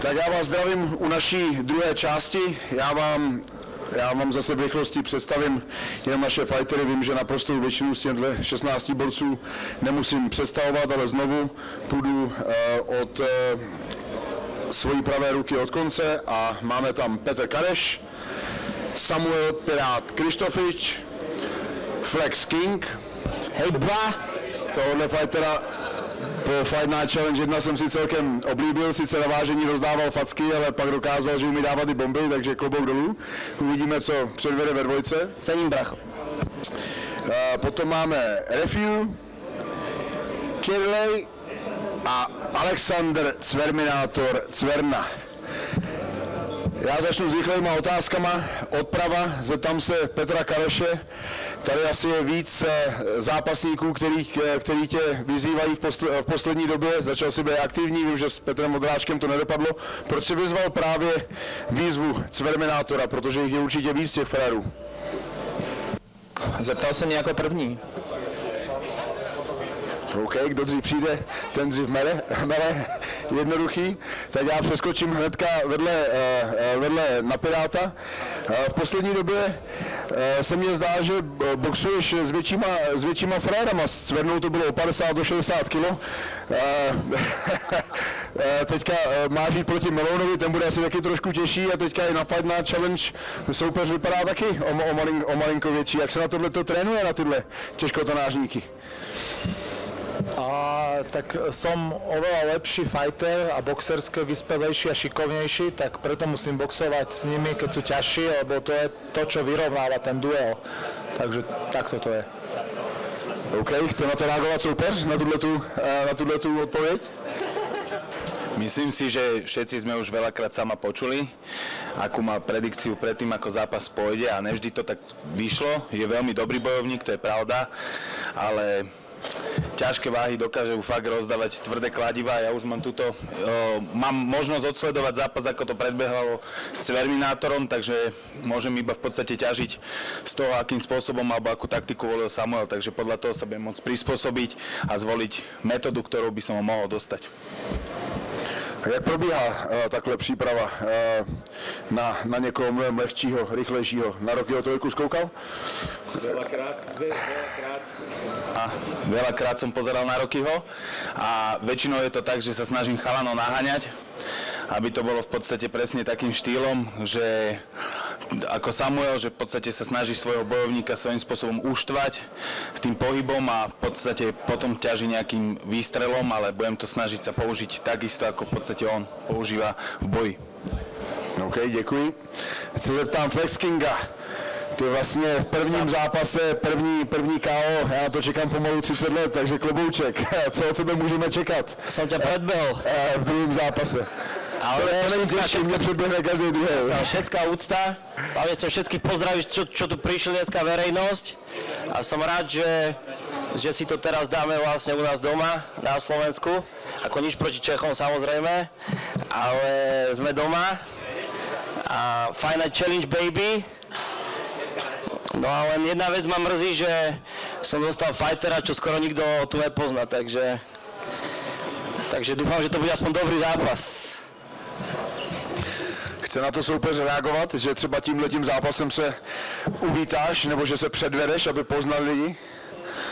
Tak já vás zdravím u naší druhé části. Já vám já vám zase v rychlosti představím jenom naše fightery. Vím, že naprosto většinu z těchto 16 borců nemusím představovat, ale znovu půjdu uh, od uh, svojí pravé ruky od konce a máme tam Petr Kareš, Samuel Pirát Krištofič, Flex King, Hej, bra! tohohle fightera po Fight Night Challenge 1 jsem si celkem oblíbil, sice na vážení rozdával facky, ale pak dokázal, že umí dávat i bomby, takže klobouk dolů. Uvidíme, co předvede ve dvojce. Cením, bracho. Potom máme Refu, Kirley a Alexander Cverminátor Cverna. Já začnu s rychlejma otázkama. Odprava, zeptám se Petra Kareše. Tady asi je víc eh, zápasníků, který, eh, který tě vyzývají v, posl, v poslední době. Začal si být aktivní, vím, že s Petrem Modráčkem to nedopadlo. Proč si vyzval právě výzvu Cverminátora, protože jich je určitě víc těch frérů? Zeptal se mě jako první. OK, kdo dřív přijde, ten dřív mele, mele, jednoduchý. Tak já přeskočím hnedka vedle, eh, eh, vedle na Piráta. Eh, V poslední době se mně zdá, že boxuješ s většíma, s většíma frérama. S Cvernou to bylo o 50 do 60 kg. Teďka máš jít proti Melounovi, ten bude asi taky trošku těžší a teďka i na Fight Night Challenge soupeř vypadá taky o, o, malin, o malinko větší. Jak se na tohle to trénuje, na tyhle těžkotonážníky? A tak som oveľa lepší fighter a boxerské vyspelejší a šikovnejší, tak preto musím boxovať s nimi, keď sú ťažší, lebo to je to, čo vyrovnáva ten duel. Takže takto to je. OK, chce na to reagovat soupeř, na tuhle tu, na tuhle tu odpověď? Myslím si, že všetci sme už veľakrát sama počuli, akú má predikciu predtým, ako zápas pôjde a nevždy to tak vyšlo. Je veľmi dobrý bojovník, to je pravda, ale ťažké váhy dokážu fakt rozdávať tvrdé kladiva. Ja už mám túto, o, mám možnosť odsledovať zápas, ako to predbehalo s Terminátorom, takže môžem iba v podstate ťažiť z toho, akým spôsobom alebo akú taktiku volil Samuel, takže podľa toho sa budem môcť prispôsobiť a zvoliť metódu, ktorou by som ho mohol dostať. A Jak probíhá uh, takhle příprava uh, na, na někoho mnohem lehčího, rychlejšího? Na roky o trojku zkoukal? Veľakrát, veľakrát. A veľakrát som pozeral na Rokyho a väčšinou je to tak, že sa snažím chalanov naháňať, aby to bolo v podstate presne takým štýlom, že ako Samuel, že v podstate sa snaží svojho bojovníka svojím spôsobom uštvať s tým pohybom a v podstate potom ťaží nejakým výstrelom, ale budem to snažiť sa použiť takisto, ako v podstate on používa v boji. OK, děkuji. Teď se zeptám Flex Kinga. Ty vlastně v prvním zápase, první, první KO, já na to čekám pomalu 30 let, takže klobouček. Co od tebe můžeme čekat Som ťa predbehol. eh, v druhém zápase? Ale těžké, mě předběhne každý druhý. No, všetká úcta. Hlavne chcem všetkých pozdraviť, čo, čo tu prišli dneska verejnosť. A som rád, že, že si to teraz dáme vlastne u nás doma na Slovensku. Ako nič proti Čechom samozrejme, ale sme doma. A Final Challenge Baby. No a len jedna vec ma mrzí, že som dostal fightera, čo skoro nikto tu nepozná, takže, takže dúfam, že to bude aspoň dobrý zápas. Chce na to soupeř reagovat, že třeba tímhletím zápasem se uvítáš, nebo že se předvedeš, aby poznal lidi?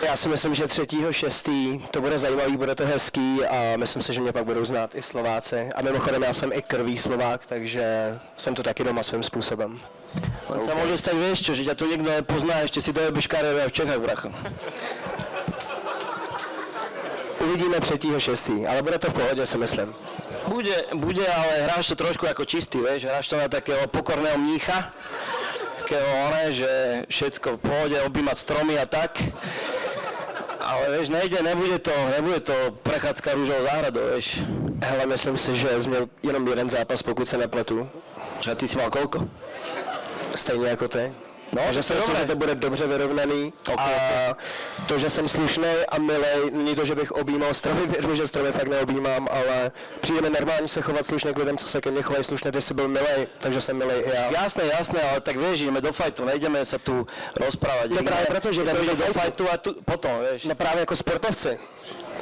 Já si myslím, že 3.6. to bude zajímavý, bude to hezký a myslím si, že mě pak budou znát i Slováci. A mimochodem já jsem i krví Slovák, takže jsem tu taky doma svým způsobem. Len sa môže stať, vieš čo, že ťa tu niekto nepozná, ešte si dojebeš kariéru v Čechách, bracho. Uvidíme 3.6. ale bude to v pohodě, si myslím. Bude, bude, ale hráš to trošku ako čistý, vieš, hráš to na takého pokorného mnícha, takého one, že všetko v pohode, objímať stromy a tak. Ale vieš, nejde, nebude to, nebude to prechádzka rúžou záhradou, vieš. Hele, myslím si, že jsi měl jenom jeden zápas, pokud se nepletu. A ty si mal koľko? Stejně jako ty. No, Takže to si že to bude dobře vyrovnaný. Ok, a to, že jsem slušný a milý, není to, že bych objímal stromy, věř mi, že stromy fakt neobjímám, ale přijde mi normálně se chovat slušně k lidem, co se ke mně chovají slušně, ty jsi byl milý, takže jsem milý i já. Jasné, jasné, ale tak vieš, ideme do fajtu, nejdeme sa tu rozprávať. No práve preto, že ideme do fajtu a tu, potom, vieš. No právě jako sportovci.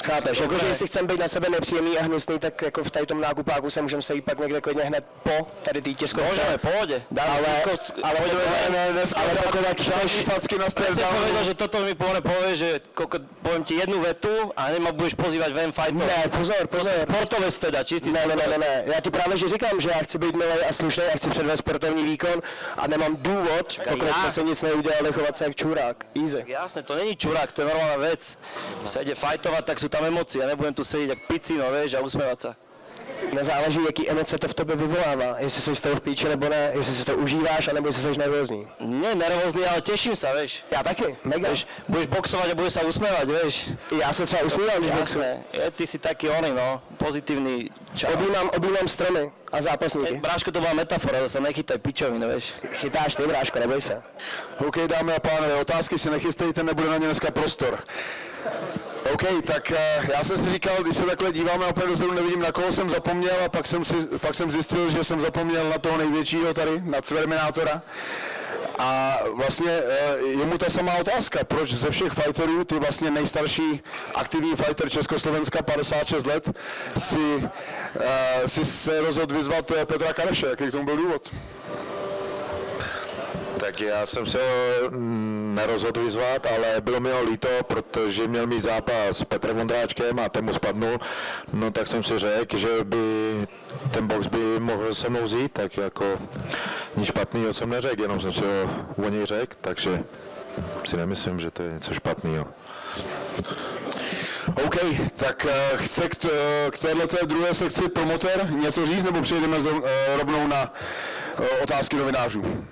Chápeš, jakože jestli chcem být na sebe nepříjemný a hnusný, tak jako v tady tom nákupáku se můžeme sejít pak někde klidně hned po tady té tiskovce. Môžeme, pohode. Dáme Ale, tisko- ale, poďme ale, na- ale, ale takové facky na Ja som povedal, že toto mi povie, povie, že koko, poviem ti jednu vetu a hneď ma budeš pozývať ven fightov. Ne, pozor, pozor. Sportovec teda, čistý Ne, ne, ne, ne, ne, já ti právě že říkám, že já chci být milý a slušný, já chci předvést sportovní výkon a nemám důvod, pokud jsme se nic neudělali, chovat se jak čurák. Easy. Jasné, to není čurák, to je normálna vec. Sa ide fajtovať, tak sú tam emócie. Ja nebudem tu sedieť jak picino, vieš, a usmievať sa. Nezáleží, jaký emoce to v tobě vyvolává, jestli jsi z toho v píči nebo ne, jestli si to užíváš, anebo jestli jsi nervózní. Nie nervózny, ale teším sa, vieš. Já taky, mega. Vieš, budeš boxovať a budeš sa usmievať, vieš. Já se třeba usmívám, když boxuju. Je, ty si taký oný, no, pozitívny čau. Objímám, objímám stromy a zápasníky. Bráško, to bola metafora, zase nechytaj pičoviny, vieš. Chytáš ty, bráško, neboj se. OK, dámy a pánové, otázky si nechystejte, nebude na ně dneska prostor. OK, tak eh, já jsem si říkal, když se takhle díváme opět dozadu, nevidím, na koho jsem zapomněl a pak jsem, si, pak jsem zjistil, že jsem zapomněl na toho největšího tady, na Cverminátora. A vlastně eh, je mu ta samá otázka, proč ze všech fighterů, ty vlastně nejstarší aktivní fighter Československa, 56 let, si, eh, si se rozhodl vyzvat Petra Kareše, jaký k tomu byl důvod? Tak já jsem se mm, nerozhodl vyzvat, ale bylo mi ho líto, protože měl mít zápas s Petrem Vondráčkem a ten mu spadnul, no tak jsem si řekl, že by ten box by mohl se mnou vzít, tak jako nic špatného jsem neřekl, jenom jsem si ho o něj řekl, takže si nemyslím, že to je něco špatného. OK, tak uh, chce k, eh, k této druhé sekci promotér něco říct, nebo přejdeme z, uh, rovnou na otázky novinářů?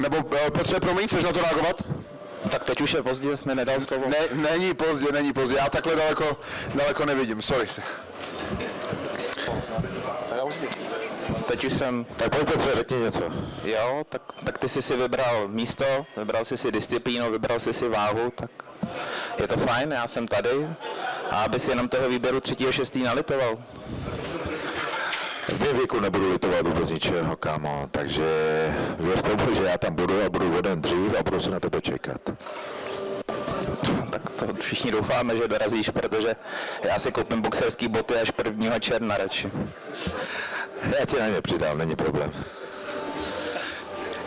Nebo uh, Petře, promiň, chceš na to reagovat? Tak teď už je pozdě, jsme nedal slovo. Ne, není pozdě, není pozdě, já takhle daleko, daleko nevidím, sorry. Teď už jsem, Tak pojď Petře, řekni něco. jo, tak, tak ty jsi si vybral místo, vybral jsi si disciplínu, vybral jsi si váhu, tak je to fajn, já jsem tady. A aby si jenom toho výběru 3.6. nalitoval. V mém věku nebudu litovat vůbec ničeho, kámo, takže věř tomu, že já tam budu a budu o den dřív a budu se na tebe čekat. Tak to všichni doufáme, že dorazíš, protože já si koupím boxerský boty až 1. června radši. Já ti na ně přidám, není problém.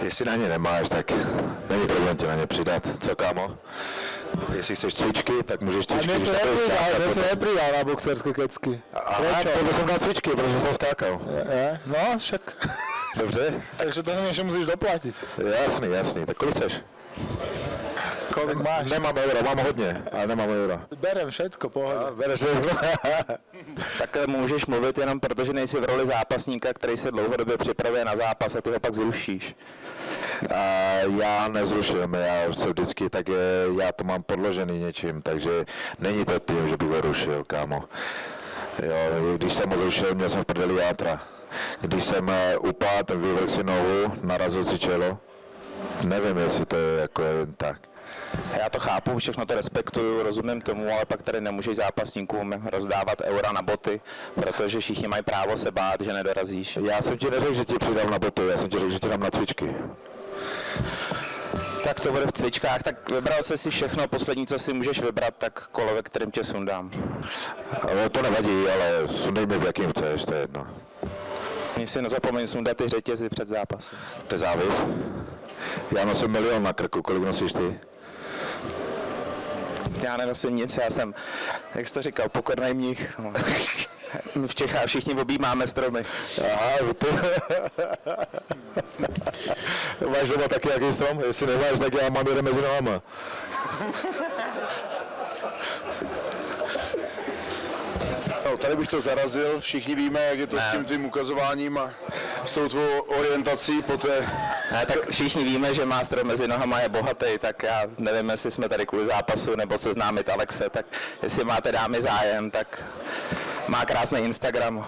Jestli na ně nemáš, tak není problém tě na ně přidat. Co kámo? Jestli chceš cvičky, tak můžeš A cvičky. mne sa nepridal, mne sa nepridal na boxerské kecky. Aha, proto jsem dal cvičky, protože jsem skákal. Je? No, však. Dobře? Takže to mi ešte musíš doplatiť. Jasný, jasný. Tak kolik chceš? Kolik máš? Nemám euro, mám hodně, ale nemám euro. Berem všetko, pohoda. Bereš Tak eh, můžeš mluvit jenom proto, že nejsi v roli zápasníka, který se dlouhodobě připravuje na zápas a ty ho pak zrušíš. A já nezruším, já se vždycky, tak je, já to mám podložený něčím, takže není to tím, že bych ho rušil, kámo. Jo, když jsem ho zrušil, měl jsem v prdeli játra. Když jsem eh, upadl, vyvrhl si nohu, narazil si čelo, nevím, jestli to je jako jen tak. Já to chápu, všechno to respektuju, rozumím tomu, ale pak tady nemůžeš zápasníkům rozdávat eura na boty, protože všichni mají právo se bát, že nedorazíš. Já jsem ti neřekl, že ti přidám na boty, já jsem ti řekl, že ti dám na cvičky. Tak to bude v cvičkách, tak vybral jsi si všechno, poslední, co si můžeš vybrat, tak kolo, ve kterém tě sundám. Ale to nevadí, ale sundej mi v jakým chceš, to je jedno. Mě si nezapomeň sundat ty řetězy před zápasem. To je závis. Já nosím milion na krku, kolik nosíš ty? Já nenosím nic, já jsem, jak jsi to říkal, pokorný mních. No. V Čechách všichni objímáme stromy. Aha, ty... Máš doma taky jaký strom? Jestli nemáš, tak já mám jeden mezi nohama. No, tady bych to zarazil, všichni víme, jak je to s tím tvým ukazováním a s tou tvou orientací po té... Ne, tak všichni víme, že má mezi nohama je bohatý, tak já nevím, jestli jsme tady kvůli zápasu nebo seznámit Alexe, tak jestli máte dámy zájem, tak má krásný Instagram.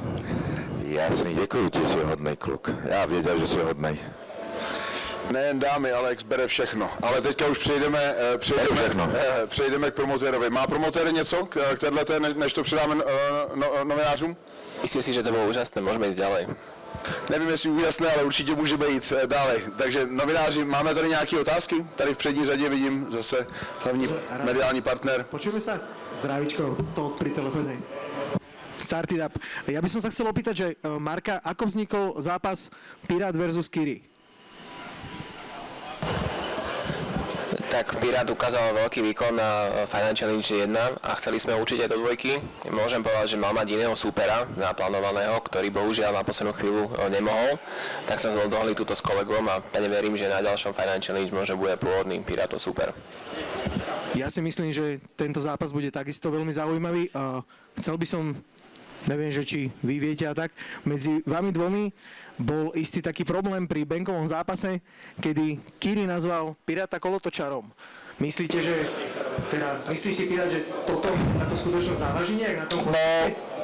Jasný, děkuji ti, jsi hodnej kluk. Já věděl, že jsi hodnej. Nejen dámy, Alex bere všechno. Ale teďka už přejdeme, eh, přejdeme, všechno. eh, přejdeme k promotérovi. Má promotér něco k, k této, než to předáme eh, no, novinářům? Myslím si, že to bolo úžasné, môžeme ísť ďalej. Nevím, jestli úžasné, ale určitě můžeme jít eh, dále. Takže novináři, máme tady nějaké otázky? Tady v přední řadě vidím zase hlavní mediální partner. Počujeme sa? Zdravíčko, to pri telefóne. Started up. Ja by som sa chcel opýtať, že Marka, ako vznikol zápas Pirát versus Kiri? Tak Pirát ukázal veľký výkon na Financial Challenge 1 a chceli sme ho určite do dvojky. Môžem povedať, že mal mať iného súpera naplánovaného, ktorý bohužiaľ na poslednú chvíľu e, nemohol. Tak sme dohodli túto s kolegom a pevne verím, že na ďalšom Financial Challenge možno bude pôvodný Pirátov super. Ja si myslím, že tento zápas bude takisto veľmi zaujímavý. A chcel by som, neviem, že či vy viete a tak, medzi vami dvomi bol istý taký problém pri Benkovom zápase, kedy Kiri nazval Piráta kolotočarom. Myslíte, že teda, myslíš si Pirát, že toto na to skutočnosť závaží nejak na tom No,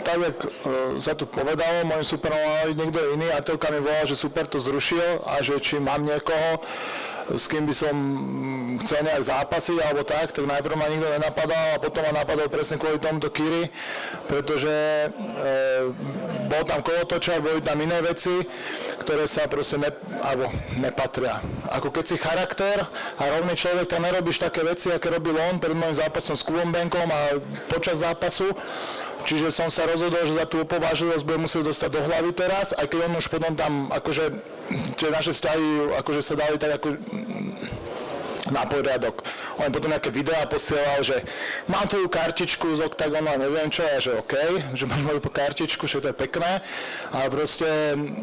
tak jak e, sa tu povedalo, môjim superom niekto iný a Telka mi volal, že super to zrušil a že či mám niekoho, s kým by som mm, chcel nejak zápasiť alebo tak, tak najprv ma nikto nenapadal a potom ma napadol presne kvôli tomuto Kiri, pretože e, bol tam kolotočar, boli tam iné veci, ktoré sa proste ne, alebo nepatria. Ako keď si charakter a rovný človek, tam nerobíš také veci, aké robil on pred môjim zápasom s Kubom a počas zápasu, Čiže som sa rozhodol, že za tú opovážlivosť budem musieť dostať do hlavy teraz, aj keď on už potom tam, akože tie naše vzťahy, akože sa dali tak ako na poriadok. On potom nejaké videá posielal, že mám tvoju kartičku z OKTAGONu a neviem čo, a že OK, že máš moju kartičku, že to je pekné, ale proste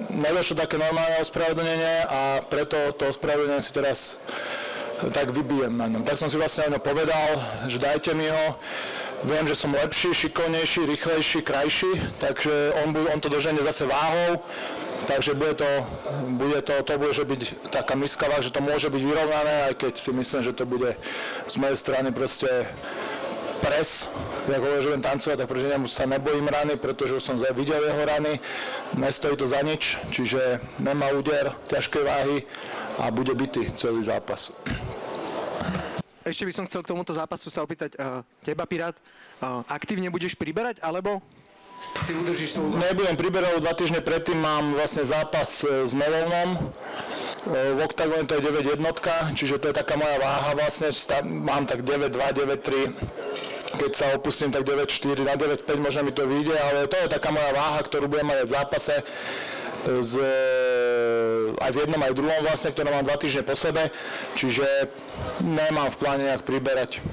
nedošlo také normálne ospravedlnenie a preto to ospravedlnenie si teraz tak vybijem na ňom. Tak som si vlastne na povedal, že dajte mi ho, Viem, že som lepší, šikovnejší, rýchlejší, krajší, takže on, on to doženie zase váhou, takže bude to, bude to, to bude byť taká miska váh, že to môže byť vyrovnané, aj keď si myslím, že to bude z mojej strany proste pres, jak hovorí, že viem tancovať, tak proti nemu sa nebojím rany, pretože už som videl jeho rany, nestojí to za nič, čiže nemá úder ťažkej váhy a bude bytý celý zápas. Ešte by som chcel k tomuto zápasu sa opýtať uh, teba, Pirát. Uh, aktívne budeš priberať, alebo si udržíš svoju... Nebudem priberať, dva týždne predtým mám vlastne zápas e, s Melovnom. V oktagóne to je 9 jednotka, čiže to je taká moja váha vlastne, mám tak 9-2, 9-3, keď sa opustím tak 9-4, na 9-5 možno mi to vyjde, ale to je taká moja váha, ktorú budem mať v zápase z, aj v jednom, aj v druhom vlastne, ktoré mám dva týždne po sebe, čiže nemám v pláne nejak priberať.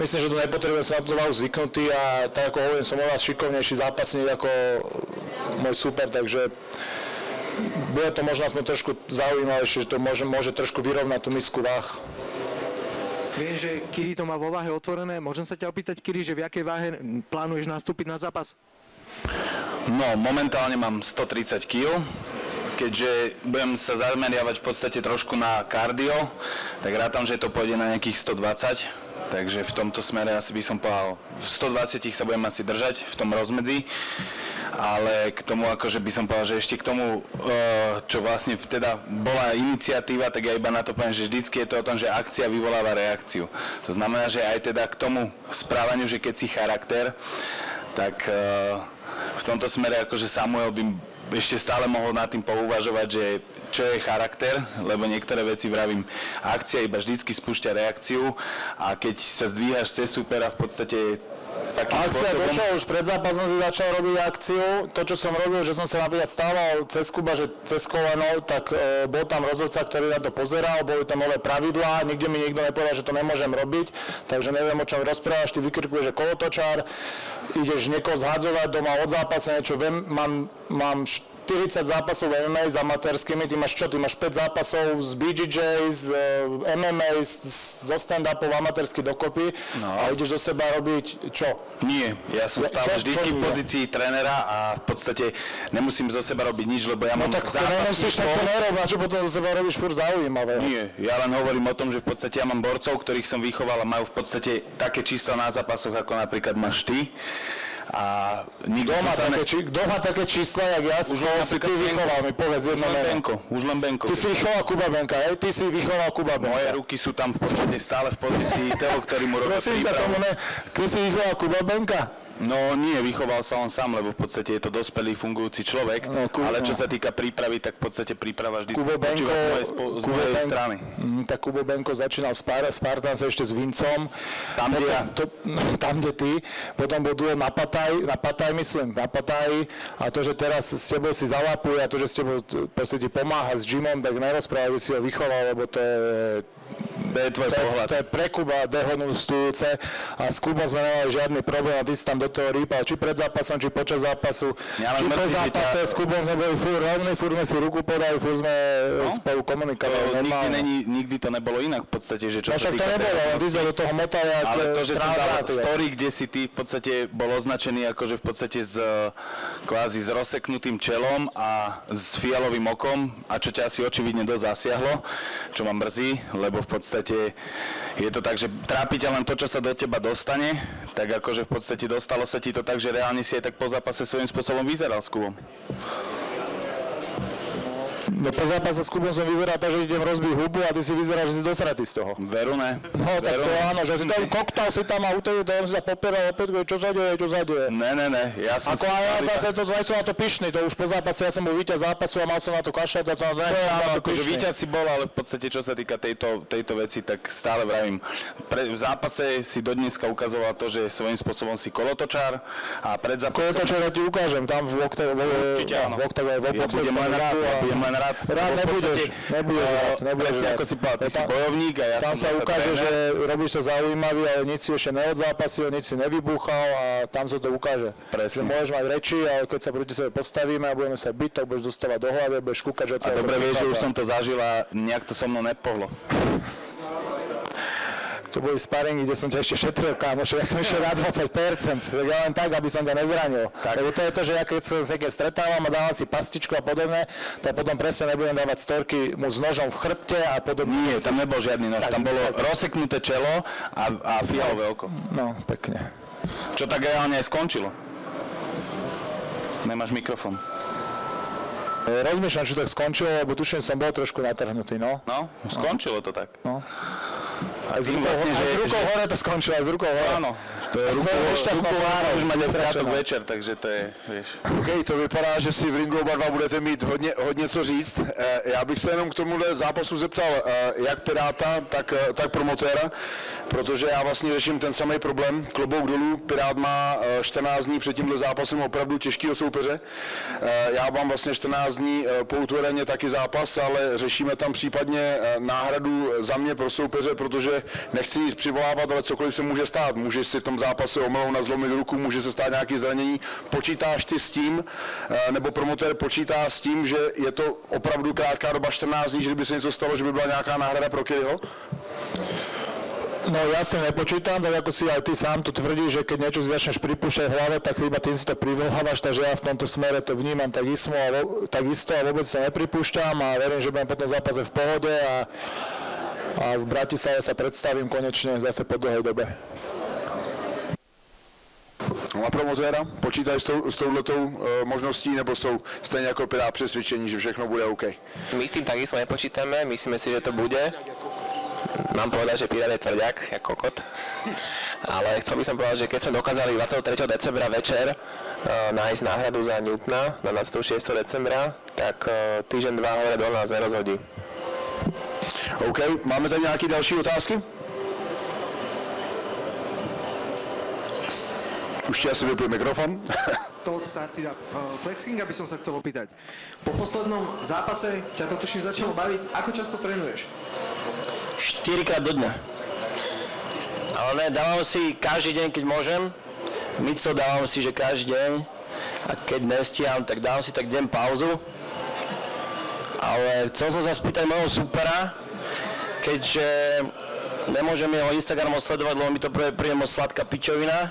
Myslím, že to nepotrebujem, som na to váhu zvyknutý a tak ako hovorím, som oveľa šikovnejší zápasník ako môj super, takže bude to možno aspoň trošku zaujímavejšie, že to môže, môže trošku vyrovnať tú misku váh. Viem, že Kiri to má vo váhe otvorené. Môžem sa ťa opýtať, Kiri, že v jakej váhe plánuješ nastúpiť na zápas? No, momentálne mám 130 kg, keďže budem sa zameriavať v podstate trošku na kardio, tak rátam, že to pôjde na nejakých 120, takže v tomto smere asi by som povedal, v 120 sa budem asi držať v tom rozmedzi, ale k tomu akože by som povedal, že ešte k tomu, eh, čo vlastne teda bola iniciatíva, tak ja iba na to poviem, že vždycky je to o tom, že akcia vyvoláva reakciu. To znamená, že aj teda k tomu správaniu, že keď si charakter, tak eh, v tomto smere akože Samuel by ešte stále mohol nad tým pouvažovať, že čo je charakter, lebo niektoré veci vravím, akcia iba vždycky spúšťa reakciu a keď sa zdvíhaš cez supera v podstate Akcia počal, už pred zápasom si začal robiť akciu. To, čo som robil, že som sa napríklad stával cez Kuba, že cez koleno, tak e, bol tam rozhodca, ktorý na to pozeral, boli tam nové pravidlá, nikde mi nikto nepovedal, že to nemôžem robiť, takže neviem, o čom rozprávaš, ty vykrikuješ, že kolotočár, ideš niekoho zhadzovať doma od zápasa, niečo viem, mám, mám 40 zápasov v MMA s amatérskými, ty máš čo, ty máš 5 zápasov z BJJ, z MMA, zo stand-upov amatérsky dokopy No. a ideš do seba robiť čo? Nie, ja som Ja- stále vždy v pozícii trénera a v podstate nemusím zo seba robiť nič, lebo ja No mám tak zápasníkov- nemusíš, tak to nerob, a čo potom zo seba robíš furt zaujímavé. Nie, ja len hovorím o tom, že v podstate ja mám borcov, ktorých som vychoval a majú v podstate také čísla na zápasoch, ako napríklad máš ty. A nikto Kto má, také, či, kto má také čísla, jak ja, Už len si ty vychoval, mi povedz jedno meno. Benko, už len Benko. Ty si vychoval Kuba Benka, hej? Ty si vychoval Kuba Benka. Moje ruky sú tam v podstate stále v pozícii toho, ktorý mu robí Prosím ťa, tomu ne, ty si vychoval Kuba Benka. No nie, vychoval sa on sám, lebo v podstate je to dospelý fungujúci človek, No, Ku- ale čo sa týka prípravy, tak v podstate príprava vždy Kubo Benko, z mojej, spo- z Kubo mojej Benko- strany. Mm, tak Kubo Benko začínal Spar- Spartance ešte s Vincom. Tam, kde ja. To, no, tam, kde ty. Potom bol duel na Pataj, na Pataj myslím, na Pataji. A to, že teraz s tebou si zalapuje a to, že s tebou proste ti pomáha s Jimom, tak nerozprávaj, si ho vychoval, lebo to je To je tvoj to, pohľad. to je pre Kuba dehonustujúce a s Kubom sme nemali žiadny problém a ty si tam do toho rýpal, či pred zápasom, či počas zápasu, Ja či po zápase ťa- s Kubom sme boli furt rovní, furt sme si ruku podali, furt sme no? spolu komunikovali To nikdy, není, nikdy to nebolo inak v podstate, že čo No sa to nebolo, len ty sa do toho motal Ale to, že som dal story, kde si ty v podstate bol označený akože v podstate s eh, kvázi s rozseknutým čelom a s fialovým okom a čo ťa asi očividne dosť zasiahlo, čo ma mrzí, lebo v podstate je to tak, že trápi ťa len to, čo sa do teba dostane, tak akože v podstate dostalo sa ti to tak, že reálne si aj tak po zápase svojím spôsobom vyzeral s Kubom. No po zápase s Kubom som vyzeral tak, že idem rozbiť hubu a ty si vyzeral, že si dosratý z toho. Veru ne? No tak Veru to ne? áno, že si tam koktal si tam a u tebe tam si sa popieral opäť, čo sa deje, čo sa deje. Ne, ne, ne, ja som Ako a ja zase to som na to pyšný, to už po zápase, ja som bol víťaz zápasu a mal som na to kašľať a som na to nechcel Áno, akože víťaz si bol, ale v podstate čo sa týka tejto, tejto veci, tak stále vravím. Pre, v zápase si do dneska ukazoval to, že svojím spôsobom si kolotočár a pred zápasom... ja ti ukážem, tam v okte, v, Určite áno. v okte, v Ja boxe budem len rád, ja budem len rád. Rád lebo v nebudeš, podstate, nebudeš eh, rád, nebudeš Presne rád. ako si povedal, ty si Tam- bojovník a ja Tam sa ukáže, že robíš sa zaujímavý, ale nič si ešte neodzápasil, nič si nevybúchal a tam sa to ukáže. Presne. Že môžeš mať reči, ale keď sa proti sebe postavíme a budeme sa byť, tak budeš dostávať do hlavy, budeš kúkať, že to A dobre vieš, že už som to zažil a nejak to so mnou nepohlo. To boli sparingy, kde som ťa ešte šetril, kámoš, ja som išiel na 20%, tak ja len tak, aby som ťa nezranil. Tak. Lebo to je to, že ja keď sa s niekým stretávam a dávam si pastičku a podobne, tak potom presne nebudem dávať storky mu s nožom v chrbte a podobne. Nie, tam nebol žiadny nož, tam bolo rozseknuté čelo a, a fialové oko. No, pekne. Čo tak reálne aj skončilo. Nemáš mikrofón. E, Rozmýšľam, či tak skončilo, lebo tuším, som bol trošku natrhnutý, no. No, skončilo to tak. Aj A z ruko, a z ruko hore to skončilo, a z ruko hore. Áno, to je A ruku, sme nešťastnou ruku tvárou, už mať piatok večer, takže to je, vieš. OK, to vypadá, že si v ringu oba dva budete mít hodně, hodně co říct. Eh, Já bych se jenom k tomuhle zápasu zeptal, eh, jak Piráta, tak, eh, tak promotéra, protože já vlastně řeším ten samý problém. Klobouk dolů, Pirát má eh, 14 dní před tímhle zápasem opravdu těžkého soupeře. Já mám vlastně 14 dní po utoreně taky zápas, ale řešíme tam případně náhradu za mě pro soupeře, protože nechci nic přivolávat, ale cokoliv se může stát. Může si v tom zápase omylou na zlomit ruku, může se stát nějaké zranění. Počítáš ty s tím, eh, nebo promotér počítá s tím, že je to opravdu krátká doba 14 dní, že by se něco stalo, že by byla nějaká náhrada pro Kerryho? No ja s tým nepočítam, tak ako si aj ty sám tu tvrdíš, že keď niečo si začneš pripúšťať v hlave, tak iba tým si to privolávaš, takže ja v tomto smere to vnímam takisto a, vo, takisto a vôbec to nepripúšťam a verím, že budem potom zápase v pohode a, a v Bratislave sa predstavím konečne zase po dlhej dobe. A promotéra, počítají s, tou, s touhletou eh, možností, nebo jsou stejně jako Pirát přesvědčení, že všechno bude OK? My s tým takisto nepočítame, myslíme si, že to bude. Mám povedať, že Pirát je tvrďak, jak kokot. Ale chcel by som povedať, že keď sme dokázali 23. decembra večer uh, nájsť náhradu za Newtona na 26. decembra, tak uh, týždeň dva hore do nás nerozhodí. OK, máme tady nějaké další otázky? Už ti asi vypil mikrofon. To od starty dá. Uh, Flex Kinga by som sa chcel opýtať. Po poslednom zápase ťa to tuším začalo baviť. Ako často trénuješ? 4 krát do dňa. Ale ne, dávam si každý deň, keď môžem. Mico dávam si, že každý deň. A keď nestíham, tak dávam si tak deň pauzu. Ale chcel som sa spýtať môjho supera, keďže nemôžem jeho Instagram sledovať, lebo mi to príde moc sladká pičovina,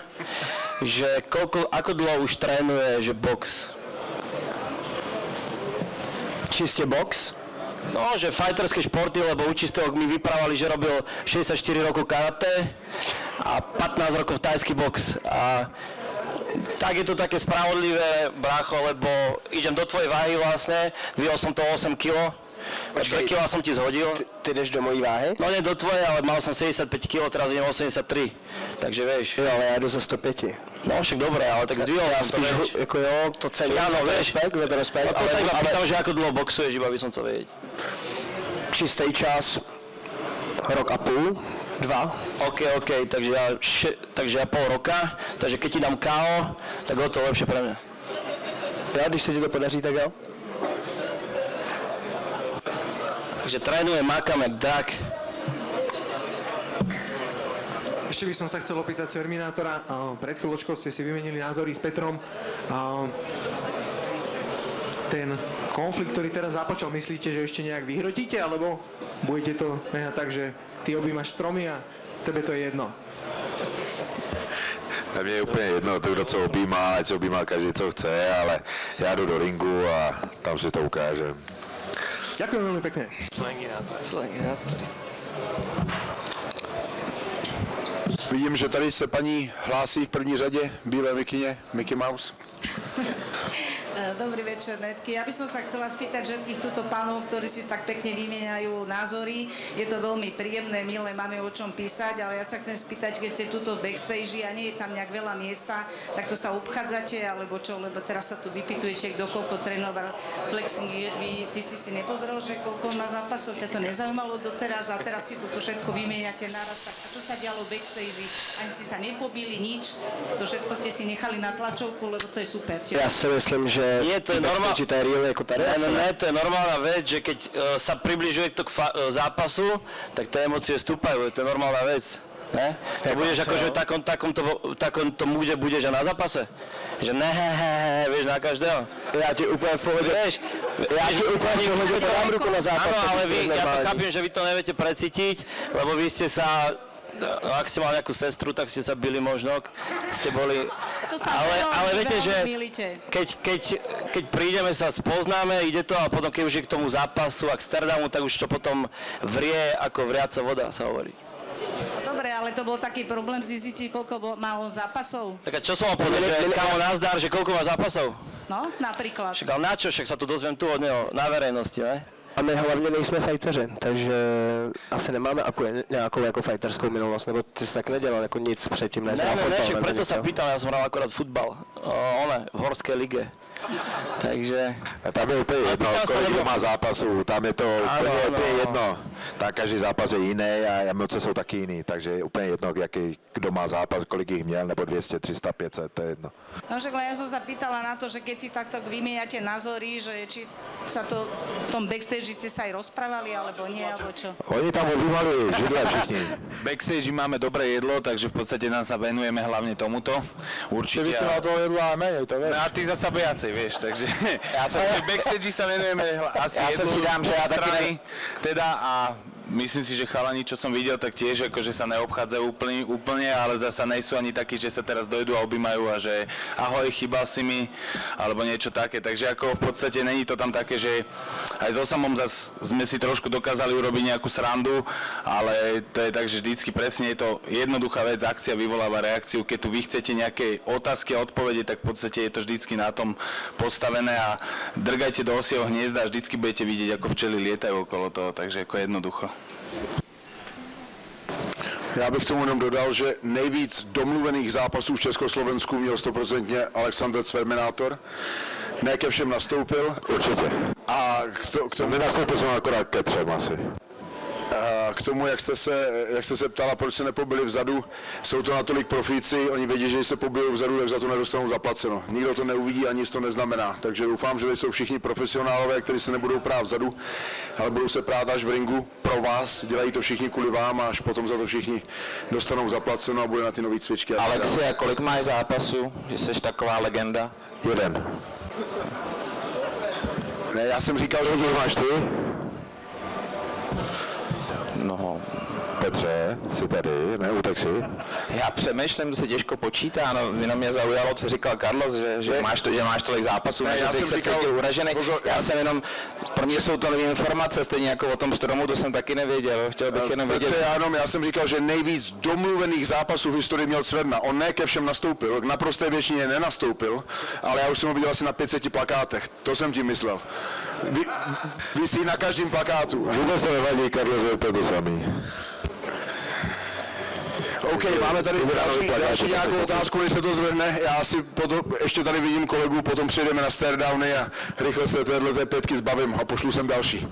že koľko, ako dlho už trénuje, že box? Čiste box? No, že fighterské športy, lebo učistok mi vyprávali, že robil 64 rokov karate a 15 rokov tajský box. A Tak je to také spravodlivé, brácho, lebo idem do tvojej váhy vlastne, dvihol som to 8 kg. Počkaj, kila som ti zhodil. Ty jdeš do mojí váhy? No nie do tvojej, ale mal som 75 kg, teraz idem 83. Takže vieš. Jo, ale já jdu za 105. No však dobre, ale tak zdvihol Já som to, vieš. jako jo, to cením, Áno, vieš. respekt, za to respekt, No to sa iba pýtam, že ako dlho boxuješ, iba by som chcel vedieť. čistý čas, rok a půl, dva. OK, OK, takže ja, še, takže ja pol roka, takže keď ti dám KO, tak o to lepšie pre mňa. Jo, když se ti to podaří, tak jo. Takže trénujem, makám jak drak. Ešte by som sa chcel opýtať Terminátora. a Pred chvíľočkou ste si vymenili názory s Petrom. A Ten konflikt, ktorý teraz započal, myslíte, že ešte nejak vyhrotíte, alebo budete to nehať tak, že ty objímaš stromy a tebe to je jedno? Na mě je úplně jedno, to kdo co objímá, ať se objímá každý co chce, ale já jdu do ringu a tam si to ukážem. Ďakujem veľmi pekne. Vidím, že tady se paní hlásí v první řadě, bílé mikině, Mickey Mouse. E, Dobrý večer, Netky. Ja by som sa chcela spýtať všetkých túto pánov, ktorí si tak pekne vymieňajú názory. Je to veľmi príjemné, milé, máme o čom písať, ale ja sa chcem spýtať, keď ste tuto v backstage a nie je tam nejak veľa miesta, tak to sa obchádzate, alebo čo, lebo teraz sa tu vypitujete, kto koľko trénoval flexing. Vy, ty si si nepozrel, že koľko má zápasov, ťa to nezaujímalo doteraz a teraz si toto všetko vymieňate naraz. Tak a čo sa dialo v backstage? Ani si sa nepobili, nič. To všetko ste si nechali na tlačovku, lebo to je super. Já si myslím, že Nie, to je normál- backstage to je real tady. Ne, já ne, ne, to je normálna vec, že keď uh, sa približuje to k fa- uh, zápasu, tak tie emócie stúpajú, to je normálna vec. Ne? To budeš akože v takom, takomto, takomto múde budeš aj na zápase? Že ne, he, he, he, vieš, na každého. Já ti úplně v pohodě, Vieš, já ti úplně v pohodě podám ruku na zápas. Áno, ale vy, ja to chápem, že vy to neviete precítiť, lebo vy ste sa no, ak ste mali nejakú sestru, tak ste sa bili možno, ste boli... To sa ale, veľmi, ale viete, veľmi že milíte. keď, keď, keď prídeme sa spoznáme, ide to a potom keď už je k tomu zápasu a k Stardamu, tak už to potom vrie ako vriaca voda, sa hovorí. Dobre, ale to bol taký problém zistiť, koľko bol, mal on zápasov. Tak a čo som mal povedať, že kámo nazdar, že koľko má zápasov? No, napríklad. Však ale na čo, však sa to dozviem tu od neho, na verejnosti, ne? A my hlavně nejsme fajteři, takže asi nemáme aku, nějakou jako fajterskou minulost, nebo ty jsi tak nedělal jako nic předtím, ne? Ne, ne, ne, však preto sa pýtam, ja som hral akorát futbal, o, one, v horskej lige. Takže... A tam je úplně jedno, kdo má zápasů, tam je to Ano, úplně, ano, úplně ano. jedno. Tak každý zápas je jiný a emoce jsou taky jiný, takže je úplně jedno, jaký, kdo má zápas, kolik jich měl, nebo 200, 300, 500, to je jedno. No však len ja som sa pýtala na to, že keď si takto vymieňate názory, že či sa to v tom backstage ste sa aj rozprávali, alebo nie, alebo čo. Oni tam obývali židle všichni. Backstage máme dobré jedlo, takže v podstate nám sa venujeme hlavne tomuto. Určite. By si mal toho jedla aj menej, to vieš. No a ty zasa viacej, vieš, takže ja som si backstage sa venujeme asi Ja jednu pridám, že ja strany, teda a myslím si, že chalani, čo som videl, tak tiež akože sa neobchádzajú úplne, úplne, ale zasa nejsú ani takí, že sa teraz dojdú a objímajú a že ahoj, chýbal si mi, alebo niečo také, takže ako v podstate není to tam také, že aj so samom zas sme si trošku dokázali urobiť nejakú srandu, ale to je tak, že vždycky presne je to jednoduchá vec, akcia vyvoláva reakciu, keď tu vy chcete nejaké otázky a odpovede, tak v podstate je to vždycky na tom postavené a drgajte do osieho hniezda a vždycky budete vidieť, ako včely lietajú okolo toho, takže ako jednoducho. Já bych tomu jenom dodal, že nejvíc domluvených zápasů v Československu měl 100% Alexander Cverminátor. Ne ke všem nastoupil. Určitě. A k, to, k, tomu, Nenastoupil jsem akorát ke třem asi. A k tomu, jak jste, se, jak jste se ptala, proč se nepobili vzadu, jsou to natolik profíci, oni vědí, že se pobijou vzadu, tak za to nedostanou zaplaceno. Nikdo to neuvidí a nic to neznamená. Takže doufám, že jsou všichni profesionálové, kteří se nebudou prát vzadu, ale budou se prát až v ringu pro vás. Dělají to všichni kvůli vám a až potom za to všichni dostanou zaplaceno a bude na ty nové cvičky. Alexia, kolik máš zápasů, že jsi taková legenda? Jeden. Ne, já jsem říkal, že máš ty? Petře, jsi tady, neutek si? Já přemýšlím, to se těžko počítá, no, jenom mě zaujalo, co říkal Carlos, že, že, máš, to, že máš tolik zápasů, Ne, že já jsem se říkal- cítil uražený. pozor, já já- jsem jenom, pro mě jsou to nové informace, stejně jako o tom stromu, to jsem taky nevěděl, chtěl bych jenom vědět. Petře, já, jenom, já jsem říkal, že nejvíc domluvených zápasů v historii měl Cverna. On ne ke všem nastoupil, k naprosté většině nenastoupil, ale já už jsem ho viděl asi na 500 plakátech. To jsem tím myslel. Vy, vysí na každém plakátu. Vůbec nevadí, Karlo, že to je to samý. OK, máme tady další, další nějakou otázku, než se to zvrhne. Já si potom, ještě tady vidím kolegu, potom přijdeme na stairdowny a rychle se téhle té pětky zbavím a pošlu sem další.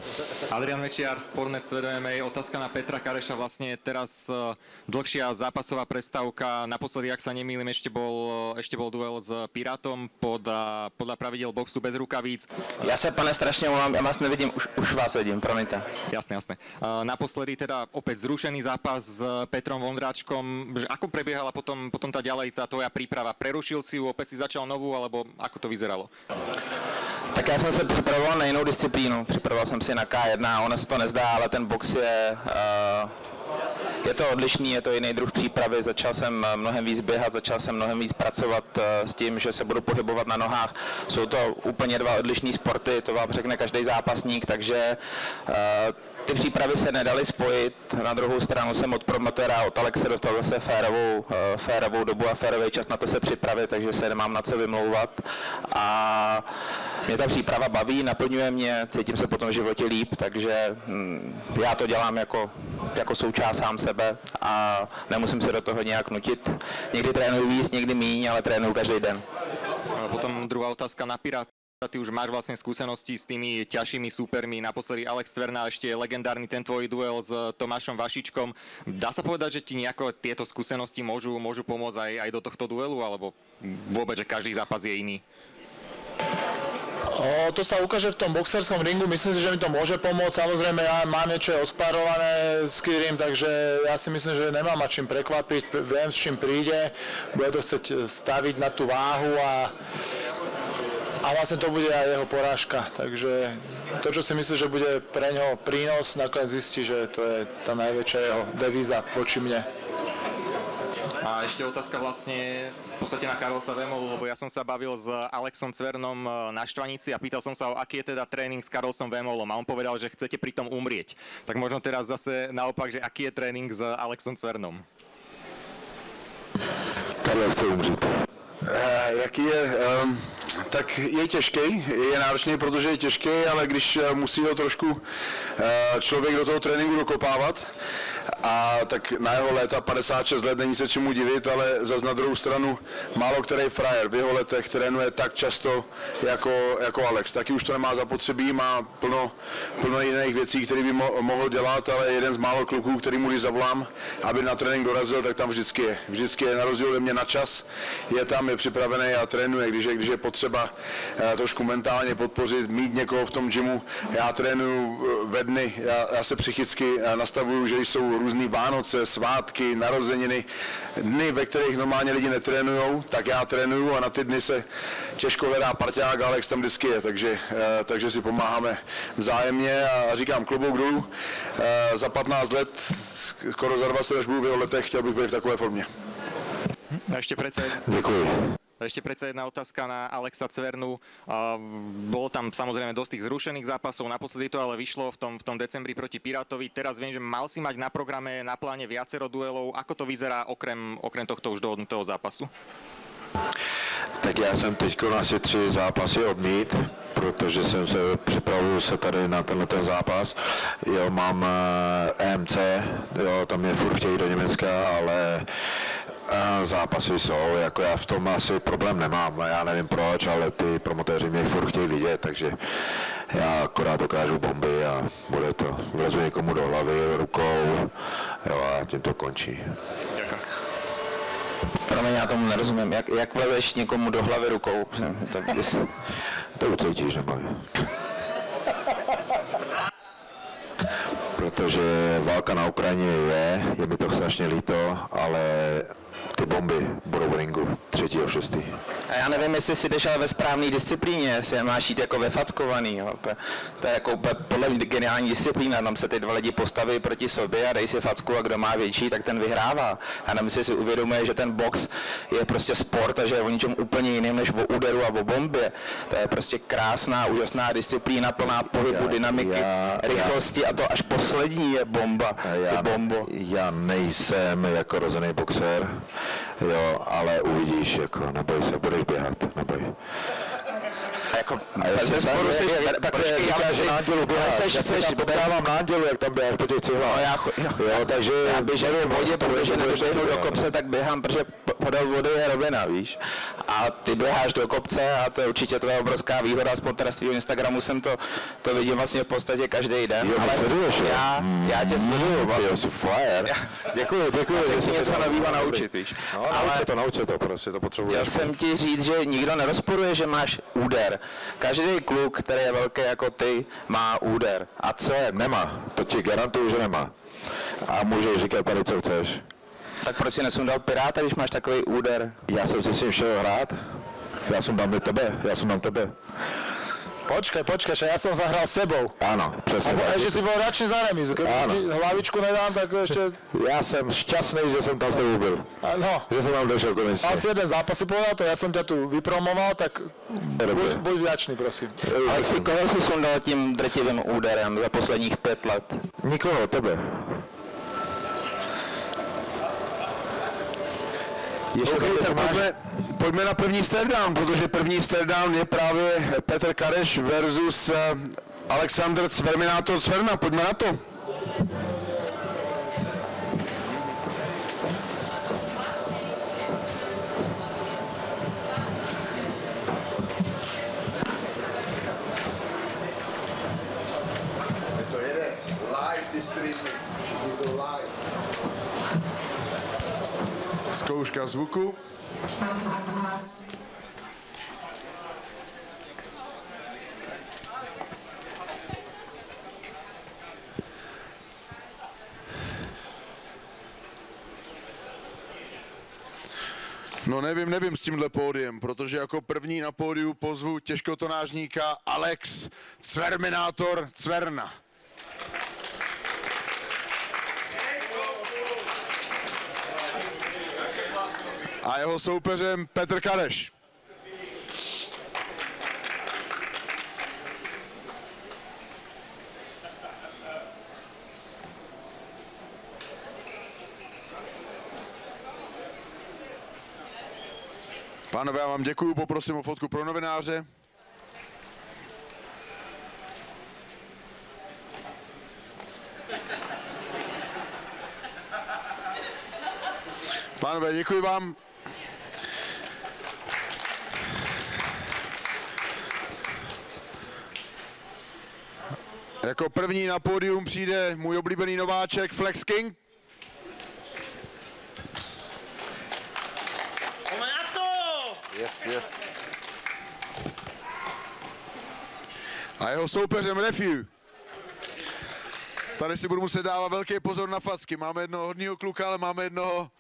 Adrian Mečiar, Sportnet sledujeme. Otázka na Petra Kareša. Vlastne teraz eh, dlhšia zápasová prestávka. Naposledy, ak sa nemýlim, ešte bol, ešte bol duel s Pirátom podľa, podľa pravidel boxu bez rukavíc. Já se, pane, strašně omlouvám, já vás nevidím, už, už vás vidím, promiňte. Jasné, jasné. Eh, Naposledy teda opäť zrušený zápas s Petrom Vondráčkom. Že Ako prebiehala potom, potom tá ďalej tá tvoja príprava? Prerušil si ju, opäť si začal novú, alebo ako to vyzeralo? Tak já jsem se připravoval na jinou disciplínu, připravoval jsem si na K1, ono se to nezdá, ale ten box je, uh, je to odlišný, je to jiný druh přípravy, začal jsem eh, mnohem víc běhat, začal jsem mnohem víc pracovat eh, s tím, že se budu pohybovat na nohách. Jsou to úplně dva odlišné sporty, to vám řekne každý zápasník, takže eh, ty přípravy se nedaly spojit. Na druhou stranu jsem od promotéra, od Alexe dostal zase férovou, eh, férovou dobu a férový čas na to se připravit, takže se nemám na co vymlouvat. A mě ta příprava baví, naplňuje mě, cítím se potom v životě líp, takže hm, já to dělám jako, jako součást sám sebe a nemusím se do toho nějak nutit. Někdy trénuju víc, někdy míň, ale trénuju každý den. Potom druhá otázka na Pirát. Ty už máš vlastne skúsenosti s tými ťažšími súpermi. Naposledy Alex Cverna, ešte je legendárny ten tvoj duel s Tomášom Vašičkom. Dá sa povedať, že ti nejako tieto skúsenosti môžu, môžu pomôcť aj, aj do tohto duelu, alebo vôbec, že každý zápas je iný? O, to sa ukáže v tom boxerskom ringu, myslím si, že mi to môže pomôcť. Samozrejme, ja mám niečo odspárované s Kirim, takže ja si myslím, že nemám ma čím prekvapiť, viem, s čím príde, bude to chcieť staviť na tú váhu a, a vlastne to bude aj jeho porážka. Takže to, čo si myslím, že bude pre ňoho prínos, nakoniec zistí, že to je tá najväčšia jeho devíza voči mne. A ešte otázka vlastne v podstate na Karlosa Vemolu, lebo ja som sa bavil s Alexom Cvernom e, na Štvanici a pýtal som sa ho, aký je teda tréning s Karlosom Vemolom a on povedal, že chcete pri tom umrieť. Tak možno teraz zase naopak, že aký je tréning s Alexom Cvernom? Karlo chce umřít. Eh, jaký je, tak je těžký, je náročný, protože je těžký, ale když eh, musí ho trošku eh, člověk do toho tréninku dokopávat, a tak na jeho léta 56 let není se čemu divit, ale zas na druhou stranu málo který frajer v jeho letech trénuje tak často jako, jako Alex. Taky už to nemá zapotřebí, má plno, plno jiných věcí, které by mo- mohl dělat, ale jeden z málo kluků, který mu když zavolám, aby na trénink dorazil, tak tam vždycky je. Vždycky je na rozdíl ode mě na čas, je tam, je připravený a trénuje, když je, když je potřeba eh, trošku mentálně podpořit, mít někoho v tom gymu. Já trénuju eh, ve dny, já, já se psychicky eh, nastavuju, že jsou různý Vánoce, svátky, narozeniny, dny, ve kterých normálně lidi netrénujou, tak já trénuju a na ty dny se těžko hledá parťák, Alex tam vždycky je, takže, eh, takže si pomáháme vzájemně a říkám klobouk dolů. Eh, Za 15 let, skoro za 20 až budu v letech, chtěl bych být v takové formě. A ešte predsa, Děkuji. Ešte predsa jedna otázka na Alexa Cvernu. Bolo tam samozrejme dosť tých zrušených zápasov, naposledy to ale vyšlo v tom, v tom decembri proti Pirátovi. Teraz viem, že mal si mať na programe, na pláne viacero duelov. Ako to vyzerá okrem, okrem tohto už dohodnutého zápasu? Tak já jsem teď asi tři zápasy odmít, protože jsem se připravuju se tady na tenhle ten zápas. Jo, mám eh, EMC, jo, tam mě furt chtějí do Německa, ale eh, zápasy jsou, jako já v tom asi problém nemám, já nevím proč, ale ty promotéři mě furt chtějí vidět, takže já akorát dokážu bomby a bude to, vlezu někomu do hlavy rukou, jo, a tím to končí. Promiň, já tomu nerozumím. Jak, jak vlezeš někomu do hlavy rukou? To, To ucítíš, nebo Protože válka na Ukrajině je, je mi to strašně líto, ale ty bomby budou v ringu. ringu 3.6. A já nevím, jestli si jdeš ale ve správné disciplíně, jestli je máš jít jako ve fackovaný. Jo. To, to, je jako úplně podle mě geniální disciplína, tam se ty dva lidi postaví proti sobě a dej si facku a kdo má větší, tak ten vyhrává. A nevím, jestli si uvědomuje, že ten box je prostě sport a že je o ničem úplně jiným než o úderu a o bombě. To je prostě krásná, úžasná disciplína, plná pohybu, Já- dynamiky, já- rychlosti a to až poslední je bomba. Je Já, bombo. já nejsem jako rozený boxer, jo, ale uvidíš, jako neboj se, budeš běhat, neboj. Jako, bez sporu si, počkej, já se potkávám na Andělu, jak tam běháš po těch cihlách. No, já, jo, takže... já běžím v vodě, protože nedoběhnu do kopce, tak běhám, protože po- podél vody je rovina, víš. A ty běháš do kopce a to je určitě tvoje obrovská výhoda, aspoň teda z tvýho Instagramu jsem to, to vidím vlastně v podstatě každý den. Jo, ale sleduješ, já, já tě sleduju, jo, jsi flyer. Děkuji, děkuji. Já se něco nového naučit, víš. No, Ale- nauč se to, nauč se to, prostě to potřebuješ. Chtěl jsem ti říct, že nikdo nerozporuje, že máš úder. Každý kluk, který je velký jako ty, má úder. A co je? Nemá, to ti garantuju, že nemá. A můžeš říkat tady, co chceš. Tak proč si nesundal Piráta, když máš takový úder? Já jsem si s tím šel hrát. Já jsem dám tebe, já jsem dám tebe. Počkaj, počkaj, ja som zahral s sebou. Áno, presne. A ešte si bol radšej za remizu. Keď Áno. hlavičku nedám, tak ešte... Já jsem šťastný, že jsem tam s tebou byl. No, Že jsem tam došel konečně. mal si jeden zápas, si povedal to, ja som ťa tu vypromoval, tak buď, buď vďačný, prosím. Alexi, koho si sundal tím drtivým úderem za posledních pět let? Nikoho, tebe. Ještě OK, okay, tak máš... pojďme, pojďme na první staredown, protože první staredown je právě Petr Kareš versus eh, Alexander Cverminátor Cverna. Pojďme na. To Zkouška zvuku. No nevím, nevím s tímhle pódiem, protože jako první na pódiu pozvu těžkotonážníka Alex Cverminátor Cverna. A jeho soupeřem Petr Kareš. Pánové, já vám děkuju, poprosím o fotku pro novináře. Pánové, děkuji vám. Jako první na pódium přijde můj oblíbený nováček Flex King. Yes, yes. A jeho soupeřem Refu. Tady si budu muset dávat velký pozor na facky. Máme jednoho hodného kluka, ale máme jednoho...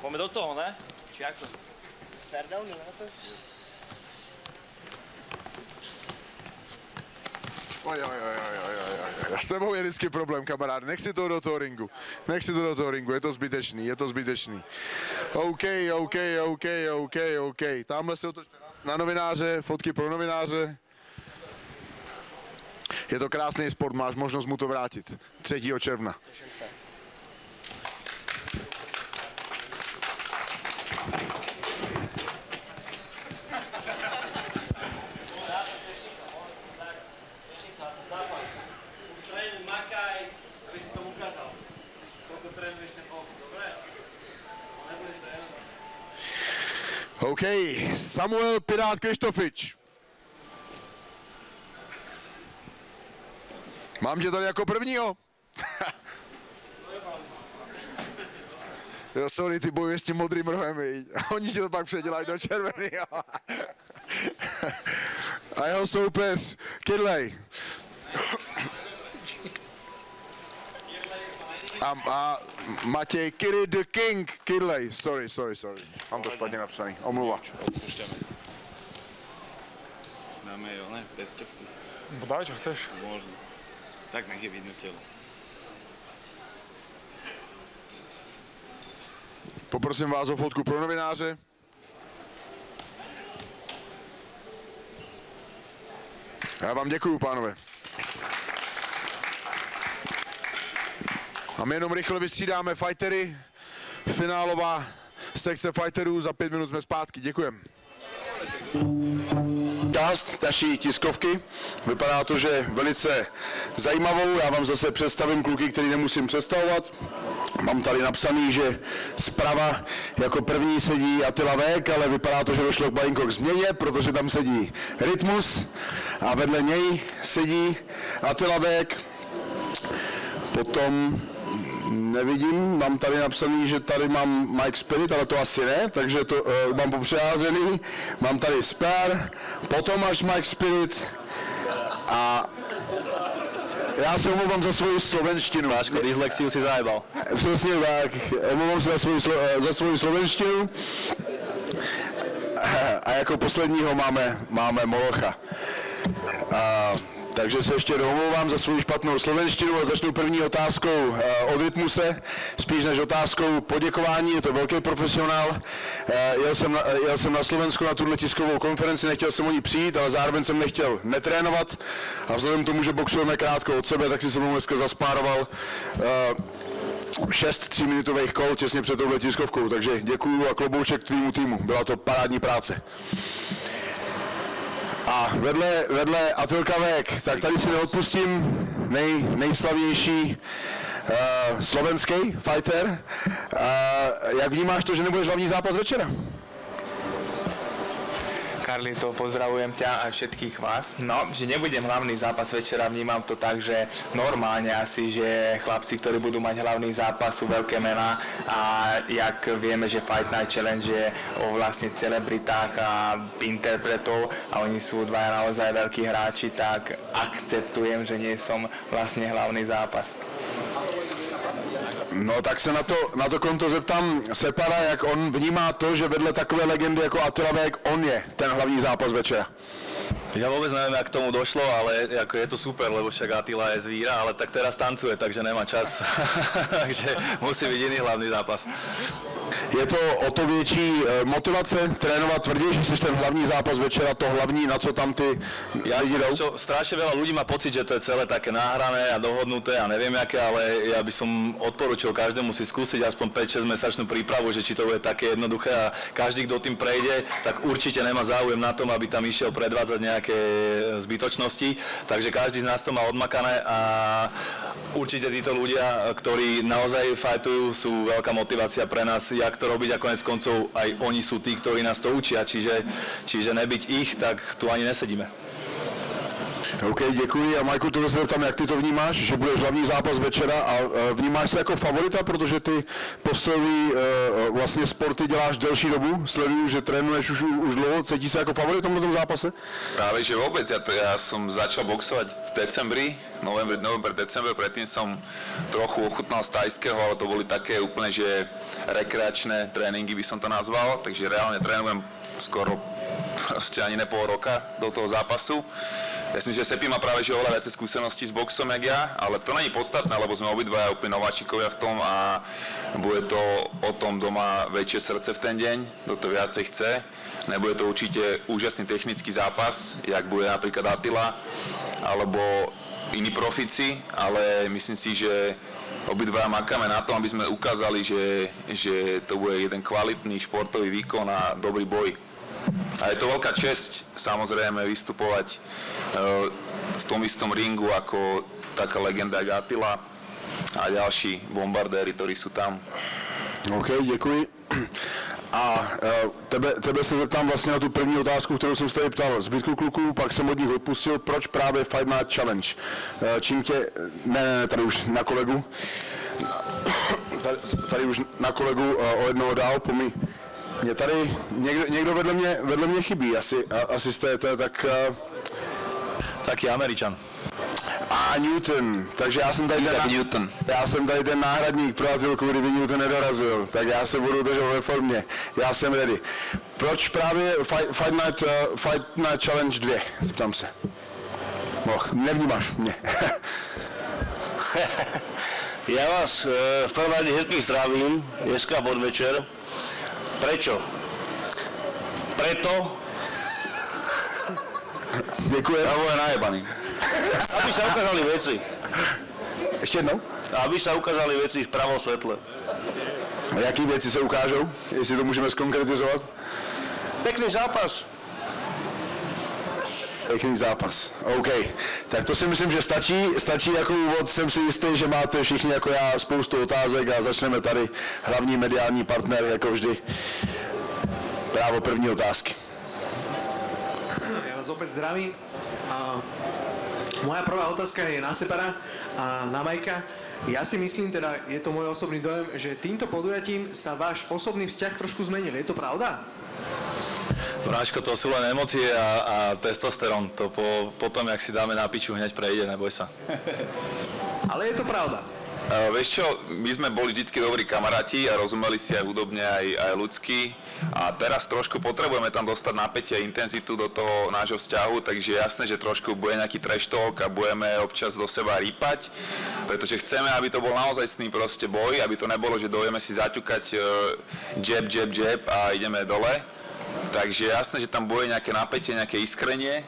Poďme do toho, ne? Či ako? Oj, oj, oj, oj, oj, oj, oj. S tebou je vždycky problém, kamarád. Nech si to do toho ringu. Nech si to do toho ringu, je to zbytečný, je to zbytečný. OK, OK, OK, OK, OK. Tamhle si otočte na- novináře, fotky pro novináře. Je to krásný sport, máš možnost mu to vrátit. 3. června. Trénuj, makaj, aby si to ukázal. Koľko trénuješ ten box, dobre? Nebudeš trénovať. OK, Samuel Pirát Krištofič. Mám tě tady jako prvního. Jo, sorry, ty bojuješ s tím modrým rohem, viď? Oni ti to pak předělají do červeného. A jeho soupeř, Kidley. A, a Matěj Kiri the King Kidley. Sorry, sorry, sorry. Mám to špatně napsaný. Omluva. Dáme jo, ne, pesťovku. No daj, čo chceš. Možno. Tak nech je vidno telo. Poprosím vás o fotku pro novináře. Já vám děkuju, pánové. A my jenom rychle vystřídáme fightery. Finálová sekce fighterů, za pět minut jsme zpátky. Děkujem. část naší tiskovky. Vypadá to, že velice zajímavou. Já vám zase představím kluky, který nemusím představovat. Mám tady napsaný, že zprava jako první sedí Attila Vek, ale vypadá to, že došlo k malinko k změně, protože tam sedí Rytmus a vedle něj sedí Attila Vek. Potom nevidím, mám tady napsaný, že tady mám Mike Spirit, ale to asi ne, takže to uh, mám popřeházený. Mám tady Spare, potom až Mike Spirit a já se omlouvám za svoji slovenštinu. Váško, dyslexiu si zajebal. Přesně tak, omlouvám se za svoji, slo- eh, za svoji slovenštinu. A jako posledního máme, máme Molocha. A, takže se ještě jednou omlouvám za svou špatnou slovenštinu a začnu první otázkou eh, od Rytmuse, spíš než otázkou poděkování, je to velký profesionál. Eh, Jel jsem, na, eh, jel jsem na Slovensku na tuhle tiskovou konferenci, nechtěl jsem o ní přijít, ale zároveň jsem nechtěl netrénovat a vzhledem k tomu, že boxujeme krátko od sebe, tak si se mnou dneska zaspároval šest tříminutových kol těsně před touhle tiskovkou, takže děkuju a klobouček tvýmu týmu, byla to parádní práce. A vedle, vedle Atilka Vek, tak tady si neodpustím nej, nejslavnější uh, slovenský fighter. Uh, jak vnímáš to, že nebudeš hlavní zápas večera? Karlito, pozdravujem ťa a všetkých vás. No, že nebudem hlavný zápas večera, vnímam to tak, že normálne asi, že chlapci, ktorí budú mať hlavný zápas, sú veľké mená a jak vieme, že Fight Night Challenge je o vlastne celebritách a interpretov a oni sú dvaja naozaj veľkí hráči, tak akceptujem, že nie som vlastne hlavný zápas. No tak se na to, na to konto zeptám Separa, jak on vnímá to, že vedle takové legendy jako Attila Vek, on je ten hlavní zápas večera. Ja vôbec neviem, jak k tomu došlo, ale ako je to super, lebo však Attila je zvíra, ale tak teraz tancuje, takže nemá čas. takže musí byť iný hlavný zápas. Je to o to větší eh, motivace trénovat tvrdě, že jsi ten hlavní zápas večera, to hlavní, na co tam ty Ja, čo, strašne veľa ľudí má pocit, že to je celé také nahrané a dohodnuté a neviem aké, ale ja by som odporučil každému si skúsiť aspoň 5-6 mesačnú prípravu, že či to bude také jednoduché a každý, kto tým prejde, tak určite nemá záujem na tom, aby tam išiel predvádzať nejaké zbytočnosti, takže každý z nás to má odmakané a určite títo ľudia, ktorí naozaj fajtujú, sú veľká motivácia pre nás, jak to robiť a konec koncov aj oni sú tí, ktorí nás to učia, čiže, čiže nebyť ich, tak tu ani nesedíme. OK, děkuji. A Majku, to se zeptám, jak ty to vnímáš, že budeš hlavní zápas večera a eh, vnímáš se jako favorita, protože ty postojový eh, vlastně sporty děláš delší dobu, sleduju, že trénuješ už, už dlouho, cítíš se jako favorit v tomto zápase? Práve, že vôbec. Ja, ja začal boxovať v decembri, november, november, december, predtým som trochu ochutnal z tajského, ale to boli také úplne, že rekreačné tréningy by som to nazval, takže reálne trénujem skoro proste ani ne pol roka do toho zápasu. Myslím, že Sepi má práve že oveľa viacej skúseností s boxom, jak ja, ale to není podstatné, lebo sme obidvaja úplne nováčikovia v tom a bude to o tom doma väčšie srdce v ten deň, kto to viacej chce. Nebude to určite úžasný technický zápas, jak bude napríklad Attila, alebo iní profici, ale myslím si, že obidvaja makáme na tom, aby sme ukázali, že, že to bude jeden kvalitný športový výkon a dobrý boj. A je to veľká česť samozrejme vystupovať e, v tom istom ringu ako taká legenda jak Attila a ďalší bombardéri, ktorí sú tam. OK, děkuji. A eh, tebe, tebe se zeptám vlastně na tu první otázku, kterou jsem se tady ptal zbytku kluků, pak jsem od nich odpustil, proč právě Fight Night Challenge? Eh, Čím tě, ne, ne, tady už na kolegu, tady, tady už na kolegu o jednoho dál, pomí. Mě tady někdo, někdo vedle, mě, vedle mě chybí, asi, a- asi jste, to je tak... Taký Američan. A Newton, takže já jsem tady Isaac ten, Newton. já jsem tady ten náhradník pro Atilku, kdyby Newton nedorazil, tak já se budu držet ve formě, já jsem ready. Proč právě Fight, fight, Night, uh, fight Night Challenge 2, zeptám se. Moh, nevnímáš mě. Ja vás e, v rade všetkých zdravím, dneska podvečer. Prečo? Preto, Děkuji. Ja budem najebaný. aby sa ukázali veci. Ještě jednou? Aby sa ukázali veci v pravom svetle. A jaký věci se ukážou, jestli to můžeme skonkretizovat? Pekný zápas. Pěkný zápas. OK. Tak to si myslím, že stačí. Stačí jako úvod. Jsem si jistý, že máte všichni jako já spoustu otázek a začneme tady. Hlavní mediální partner, jako vždy. Právo první otázky. Ja vás opäť zdravím. A moja prvá otázka je na Separa a na Majka. Ja si myslím, teda je to môj osobný dojem, že týmto podujatím sa váš osobný vzťah trošku zmenil. Je to pravda? Bráško, to sú len emócie a, a testosterón. To po, potom, jak si dáme na piču, hneď prejde, neboj sa. Ale je to pravda. Uh, vieš čo, my sme boli vždy dobrí kamaráti a rozumeli si aj hudobne, aj, aj ľudsky. A teraz trošku potrebujeme tam dostať napätie a intenzitu do toho nášho vzťahu, takže jasné, že trošku bude nejaký trash talk a budeme občas do seba rýpať, pretože chceme, aby to bol naozajstný proste boj, aby to nebolo, že dojeme si zaťukať jab, jab, jab a ideme dole. Takže jasné, že tam bude nejaké napätie, nejaké iskrenie,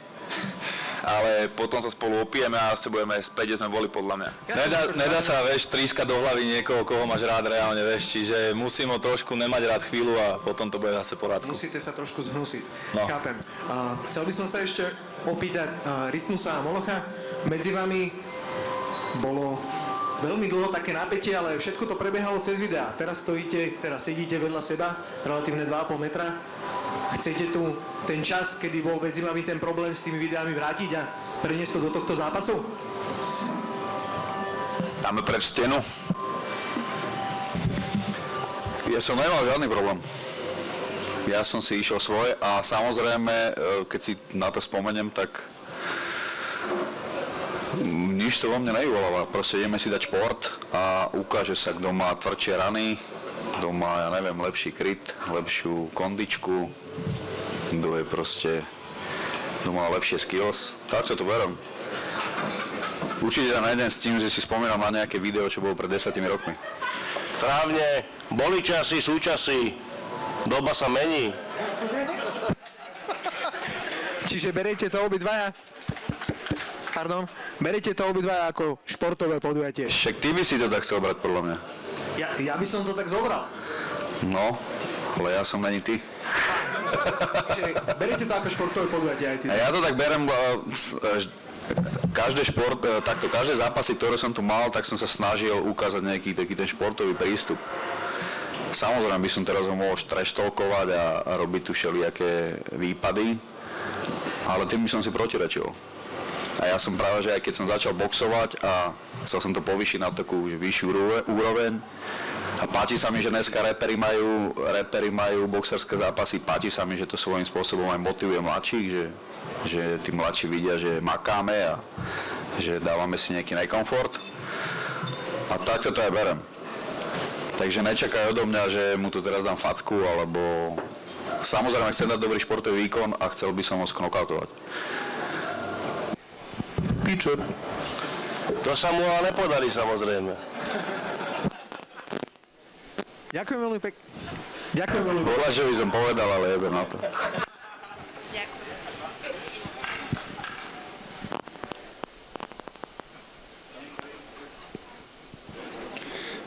ale potom sa spolu opijeme a sa budeme späť, kde sme boli podľa mňa. Nedá, nedá sa, vieš, trískať do hlavy niekoho, koho máš rád reálne, vieš, čiže musím ho trošku nemať rád chvíľu a potom to bude zase porádku. Musíte sa trošku zhnusiť. No. Chápem. A chcel by som sa ešte opýtať a, Rytmusa a Molocha. Medzi vami bolo veľmi dlho také napätie, ale všetko to prebiehalo cez videá. Teraz stojíte, teraz sedíte vedľa seba, relatívne 2,5 metra. Chcete tu ten čas, kedy bol vami ten problém s tými videami vrátiť a preniesť to do tohto zápasu? Dáme preč stenu. Ja som nemal žiadny problém. Ja som si išiel svoj a samozrejme, e, keď si na to spomeniem, tak nič to vo mne nevyvoláva. Proste ideme si dať šport a ukáže sa, kto má tvrdšie rany, kto má, ja neviem, lepší kryt, lepšiu kondičku, kto je proste, kto má lepšie skills. Takto to berem. Určite sa nájdem s tým, že si spomínam na nejaké video, čo bolo pred 10 rokmi. Správne, boli časy, sú časy, doba sa mení. Čiže beriete to obidvaja? Pardon? Beriete to obidvaja ako športové podujatie? Však ty by si to tak chcel brať podľa mňa. Ja, ja by som to tak zobral. No, ale ja som není ty. Beriete to ako športové podujatie aj ty? A ja to tak berem, ž- každý šport, uh, takto, každé zápasy, ktoré som tu mal, tak som sa snažil ukázať nejaký taký ten športový prístup. Samozrejme by som teraz ho mohol štreštovkovať a, a robiť tu všelijaké výpady, ale tým by som si protirečil. A ja som práve, že aj keď som začal boxovať a chcel som to povýšiť na takú vyššiu úrove- úroveň, a páči sa mi, že dneska reperi majú, reperi majú boxerské zápasy, páči sa mi, že to svojím spôsobom aj motivuje mladších, že, že tí mladší vidia, že makáme a že dávame si nejaký nekomfort. A takto to aj berem. Takže nečakaj odo mňa, že mu tu teraz dám facku, alebo samozrejme chcem dať dobrý športový výkon a chcel by som ho sknokautovať. Pičo. To sa mu ale nepodarí samozrejme. Ďakujem veľmi pekne. Ďakujem veľmi pekne. Bola, že by som povedal, ale jebe na to.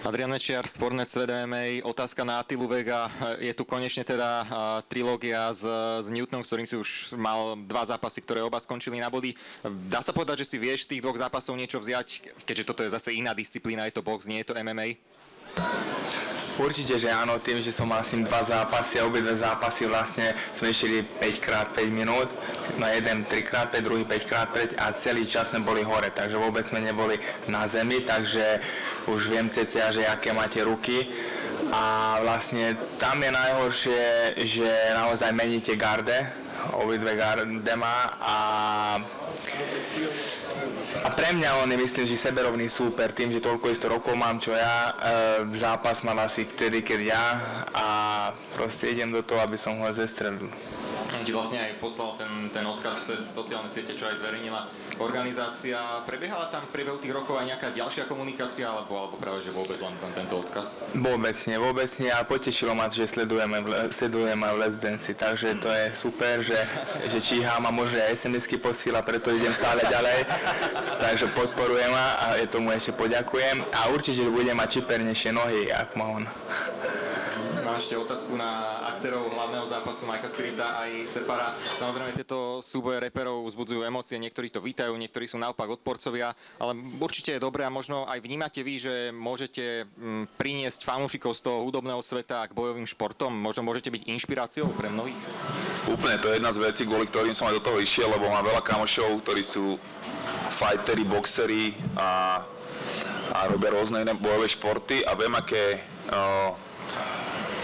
Adrian Mečiar, Sportnet MMA, otázka na Atilu Vega. Je tu konečne teda trilógia s, s Newtonom, ktorým si už mal dva zápasy, ktoré oba skončili na body. Dá sa povedať, že si vieš z tých dvoch zápasov niečo vziať, keďže toto je zase iná disciplína, je to box, nie je to MMA? Určite, že áno, tým, že som mal s ním dva zápasy a obidve zápasy vlastne sme išli 5x5 minút, na jeden 3x5, druhý 5x5 a celý čas sme boli hore, takže vôbec sme neboli na zemi, takže už viem cca, že aké máte ruky a vlastne tam je najhoršie, že naozaj meníte garde, obidve garde má a A pre mňa on je myslím, že seberovný súper, tým, že toľko isto rokov mám, čo ja, e, zápas mal asi vtedy, keď ja a proste idem do toho, aby som ho zestrelil. Ti vlastne aj poslal ten, ten odkaz cez sociálne siete, čo aj zverejnila organizácia. Prebiehala tam v priebehu tých rokov aj nejaká ďalšia komunikácia, alebo, alebo práve že vôbec len ten, tento odkaz? Vôbec nie, vôbec nie a potešilo ma, že sledujeme, sledujeme Let's Dance, takže to je super, že, že číha ma môže aj SMS-ky posiela, preto idem stále ďalej, takže podporujem ma a tomu ešte poďakujem a určite budem mať čipernejšie nohy, ak má on. Mám ešte otázku na aktérov hlavného zápasu Majka Spirita aj Separa. Samozrejme, tieto súboje reperov vzbudzujú emócie, niektorí to vítajú, niektorí sú naopak odporcovia, ale určite je dobré a možno aj vnímate vy, že môžete mm, priniesť fanúšikov z toho hudobného sveta k bojovým športom. Možno môžete byť inšpiráciou pre mnohých. Úplne, to je jedna z vecí, kvôli ktorým som aj do toho išiel, lebo mám veľa kamošov, ktorí sú fighteri, boxeri a, a robia rôzne iné bojové športy a viem, aké o,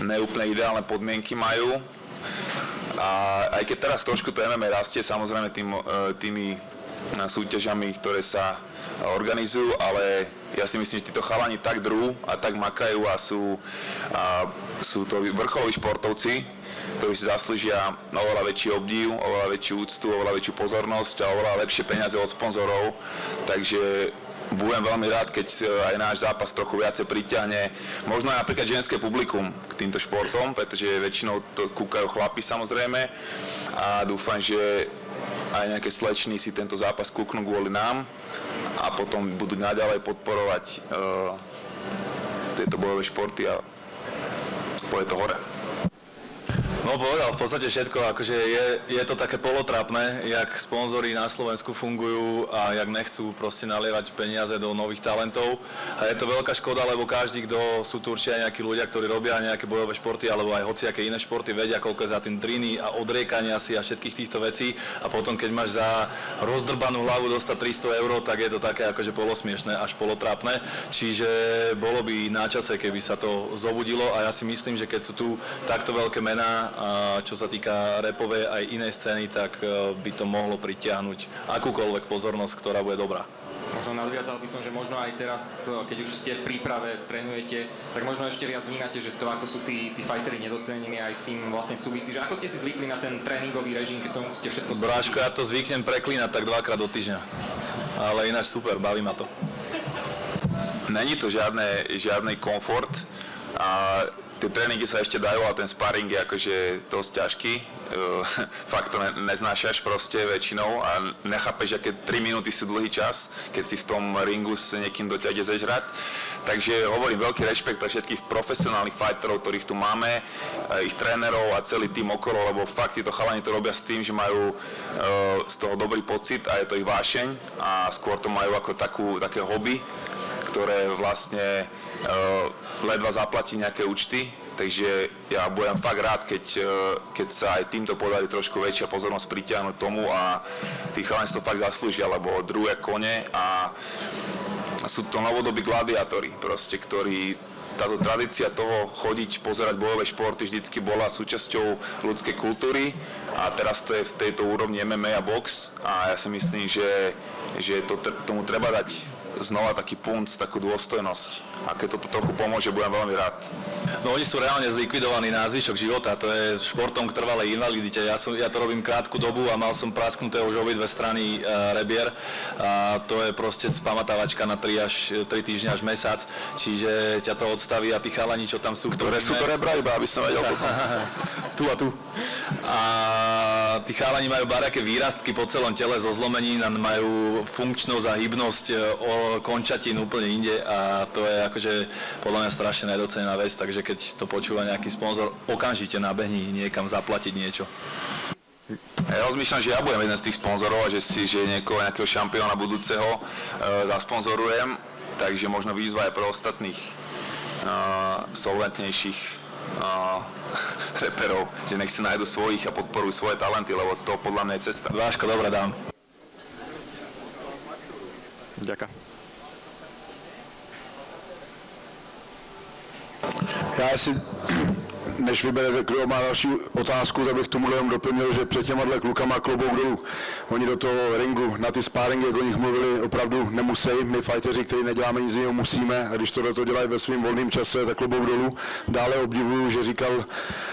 neúplne ideálne podmienky majú. A aj keď teraz trošku to MMA rastie, samozrejme tým, e, tými e, súťažami, ktoré sa organizujú, ale ja si myslím, že títo chalani tak drú a tak makajú a sú, a sú to vrcholoví športovci, ktorí si zaslúžia oveľa väčší obdiv, oveľa väčšiu úctu, oveľa väčšiu pozornosť a oveľa lepšie peniaze od sponzorov. Takže budem veľmi rád, keď e, aj náš zápas trochu viacej priťahne možno aj napríklad ženské publikum k týmto športom, pretože väčšinou to kúkajú chlapi samozrejme a dúfam, že aj nejaké slečny si tento zápas kúknú kvôli nám a potom budú naďalej podporovať uh, tieto bojové športy a pôjde to hore. No povedal v podstate všetko, akože je, je to také polotrápne, jak sponzori na Slovensku fungujú a jak nechcú proste nalievať peniaze do nových talentov. A je to veľká škoda, lebo každý, kto sú tu určite aj nejakí ľudia, ktorí robia nejaké bojové športy alebo aj hociaké iné športy, vedia, koľko je za tým driny a odriekania si a všetkých týchto vecí. A potom, keď máš za rozdrbanú hlavu dostať 300 eur, tak je to také akože polosmiešné až polotrápne. Čiže bolo by na čase, keby sa to zobudilo a ja si myslím, že keď sú tu takto veľké mená, a čo sa týka repovej aj inej scény, tak e, by to mohlo pritiahnuť akúkoľvek pozornosť, ktorá bude dobrá. Možno nadviazal by som, že možno aj teraz, keď už ste v príprave, trénujete, tak možno ešte viac vnímate, že to, ako sú tí, tí fightery nedocenení, aj s tým vlastne súvisí, že ako ste si zvykli na ten tréningový režim, keď to musíte všetko Bráško, ja to zvyknem preklínať tak dvakrát do týždňa. Ale ináč super, baví ma to. Není to žiadne, žiadny komfort a tie tréningy sa ešte dajú, ale ten sparring je akože dosť ťažký. Fakt to ne, neznášaš proste väčšinou a nechápeš, aké 3 minúty sú dlhý čas, keď si v tom ringu s niekým do ťa ide zežrať. Takže hovorím veľký rešpekt pre všetkých profesionálnych fighterov, ktorých tu máme, eh, ich trénerov a celý tým okolo, lebo fakt títo chalani to robia s tým, že majú uh, z toho dobrý pocit a je to ich vášeň a skôr to majú ako takú, také hobby, ktoré vlastne uh, ledva zaplatí nejaké účty, takže ja budem fakt rád, keď, uh, keď sa aj týmto podarí trošku väčšia pozornosť pritiahnuť tomu a tí chalani to fakt zaslúžia, lebo druhé kone a sú to novodobí gladiátori, proste, ktorí táto tradícia toho chodiť, pozerať bojové športy vždycky bola súčasťou ľudskej kultúry a teraz to je v tejto úrovni MMA a box a ja si myslím, že, že to, tomu treba dať znova taký punt, takú dôstojnosť. A keď toto trochu pomôže, budem veľmi rád. No oni sú reálne zlikvidovaní na zvyšok života, to je športom k trvalej invalidite. Ja, som, ja to robím krátku dobu a mal som prasknuté už obidve strany e, rebier a to je proste spamatavačka na 3 až 3 týždňa až mesiac, čiže ťa to odstaví a tí chalani, čo tam sú, Ktoré sú to rebra iba, aby som vedel tu a tu. A tí chalani majú baraké výrastky po celom tele zo zlomenín a majú funkčnosť a hybnosť e, o končatín úplne inde a to je akože podľa mňa strašne nedocenená vec, takže keď to počúva nejaký sponzor, okamžite nabehni niekam zaplatiť niečo. Ja rozmýšľam, že ja budem jeden z tých sponzorov a že si že niekoho, nejakého šampióna budúceho e, zasponzorujem, takže možno výzva aj pre ostatných e, solventnejších e, reperov, že nech si nájdu svojich a podporujú svoje talenty, lebo to podľa mňa je cesta. Váško, dobre dám. Ďakujem. Ja si než vyberete, kdo má další otázku, tak bych tomu jenom doplnil, že před těma dle klukama klobouk dolů. Oni do toho ringu, na ty sparingy, jak o nich mluvili, opravdu nemusí. My fighteri, kteří neděláme nic jiného, musíme. A když tohle to dělají ve svém volném čase, tak klobouk dolů. Dále obdivuju, že říkal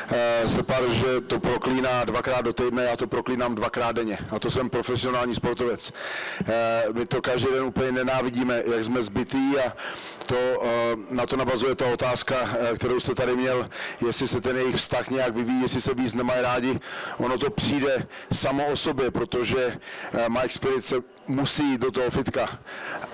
eh, Separ, že to proklíná dvakrát do týdne, já to proklínám dvakrát denně. A to jsem profesionální sportovec. Eh, my to každý den úplně nenávidíme, jak jsme zbytý a to, eh, na to navazuje ta otázka, eh, kterou jste tady měl, jestli se ten jejich vztah nějak vyvíjí, jestli se víc nemají rádi. Ono to přijde samo o sobě, protože eh, Mike Spirit se musí do toho fitka,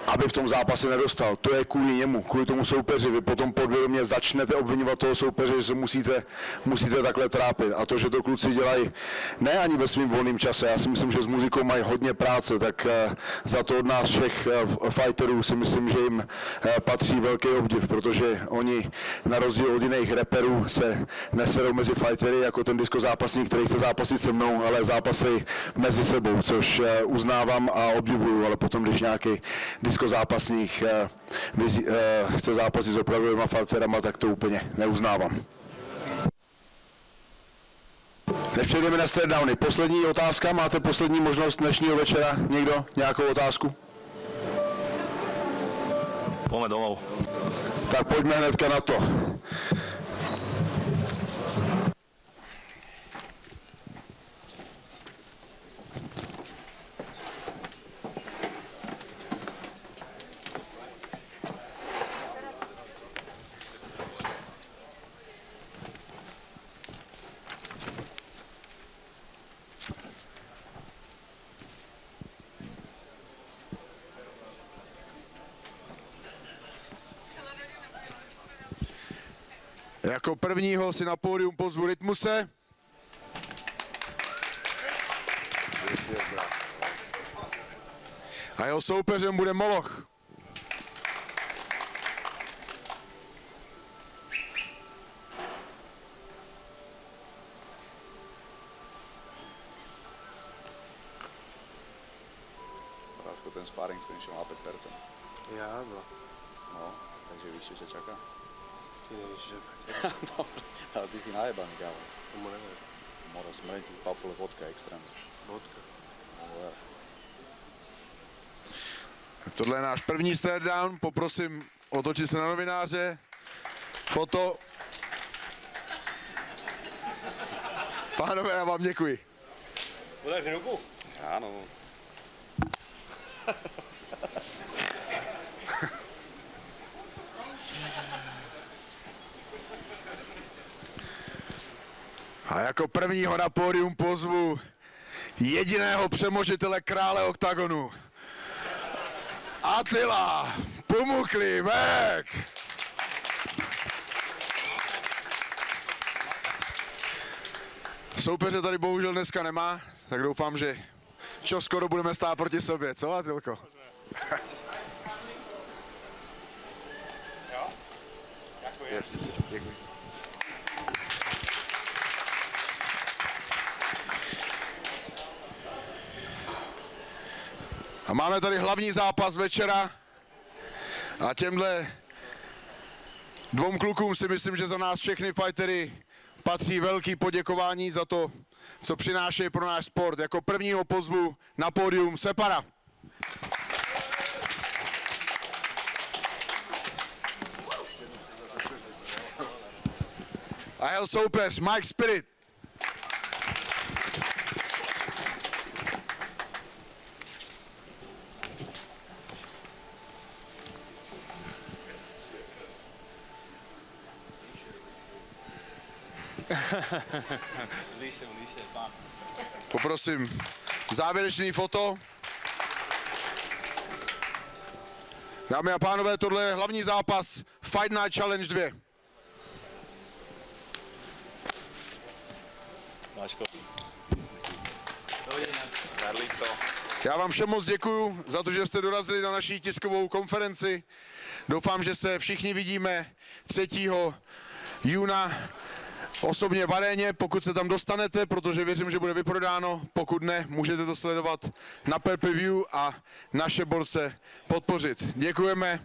aby v tom zápase nedostal. To je kvůli němu, kvůli tomu soupeři. Vy potom podvědomě začnete obvinovat toho soupeře, že se musíte, musíte takhle trápit. A to, že to kluci dělají ne ani ve svém volném čase, já si myslím, že s muzikou mají hodně práce, tak eh, za to od nás všech eh, fighterů si myslím, že jim eh, patří velký obdiv, protože oni na rozdíl od jiných reperů se neserou mezi fightery jako ten disco zápasník, který chce zápasit se mnou, ale zápasy mezi sebou, což uznávám a obdivuju, ale potom, když nějaký disco zápasník eh, vyzí- eh, chce zápasit s opravdovýma fighterama, tak to úplně neuznávám. Než přejdeme na stare downy, poslední otázka, máte poslední možnost dnešního večera, někdo, nějakou otázku? Poďme domov. Tak pojďme hnedka na to. Jako prvního si na pódium pozvu Rytmuse. A jeho soupeřem bude Moloch. Tohle je náš první stare down. Poprosím otočit se na novináře. Foto. Pánové, já vám děkuji. Podáš ruku? Áno. A jako prvního na pódium pozvu jediného přemožitele krále oktagonu. Attila Pumukli Vek. Soupeře tady bohužel dneska nemá, tak doufám, že čo skoro budeme stát proti sobě, co Atilko? Yes, děkuji. A máme tady hlavní zápas večera. A těmhle dvou klukům si myslím, že za nás všechny fightery patří velký poděkování za to, co přinášejí pro náš sport. Jako prvního pozvu na pódium Separa. A jeho soupeř Mike Spirit. Poprosím závěrečný foto. Dámy a pánové, tohle je hlavní zápas Fight Night Challenge 2. Máško. Já vám všem moc děkuju za to, že jste dorazili na naší tiskovou konferenci. Doufám, že se všichni vidíme 3. júna osobně v aréně, pokud se tam dostanete, protože věřím, že bude vyprodáno. Pokud ne, můžete to sledovat na pay a naše borce podpořit. Děkujeme.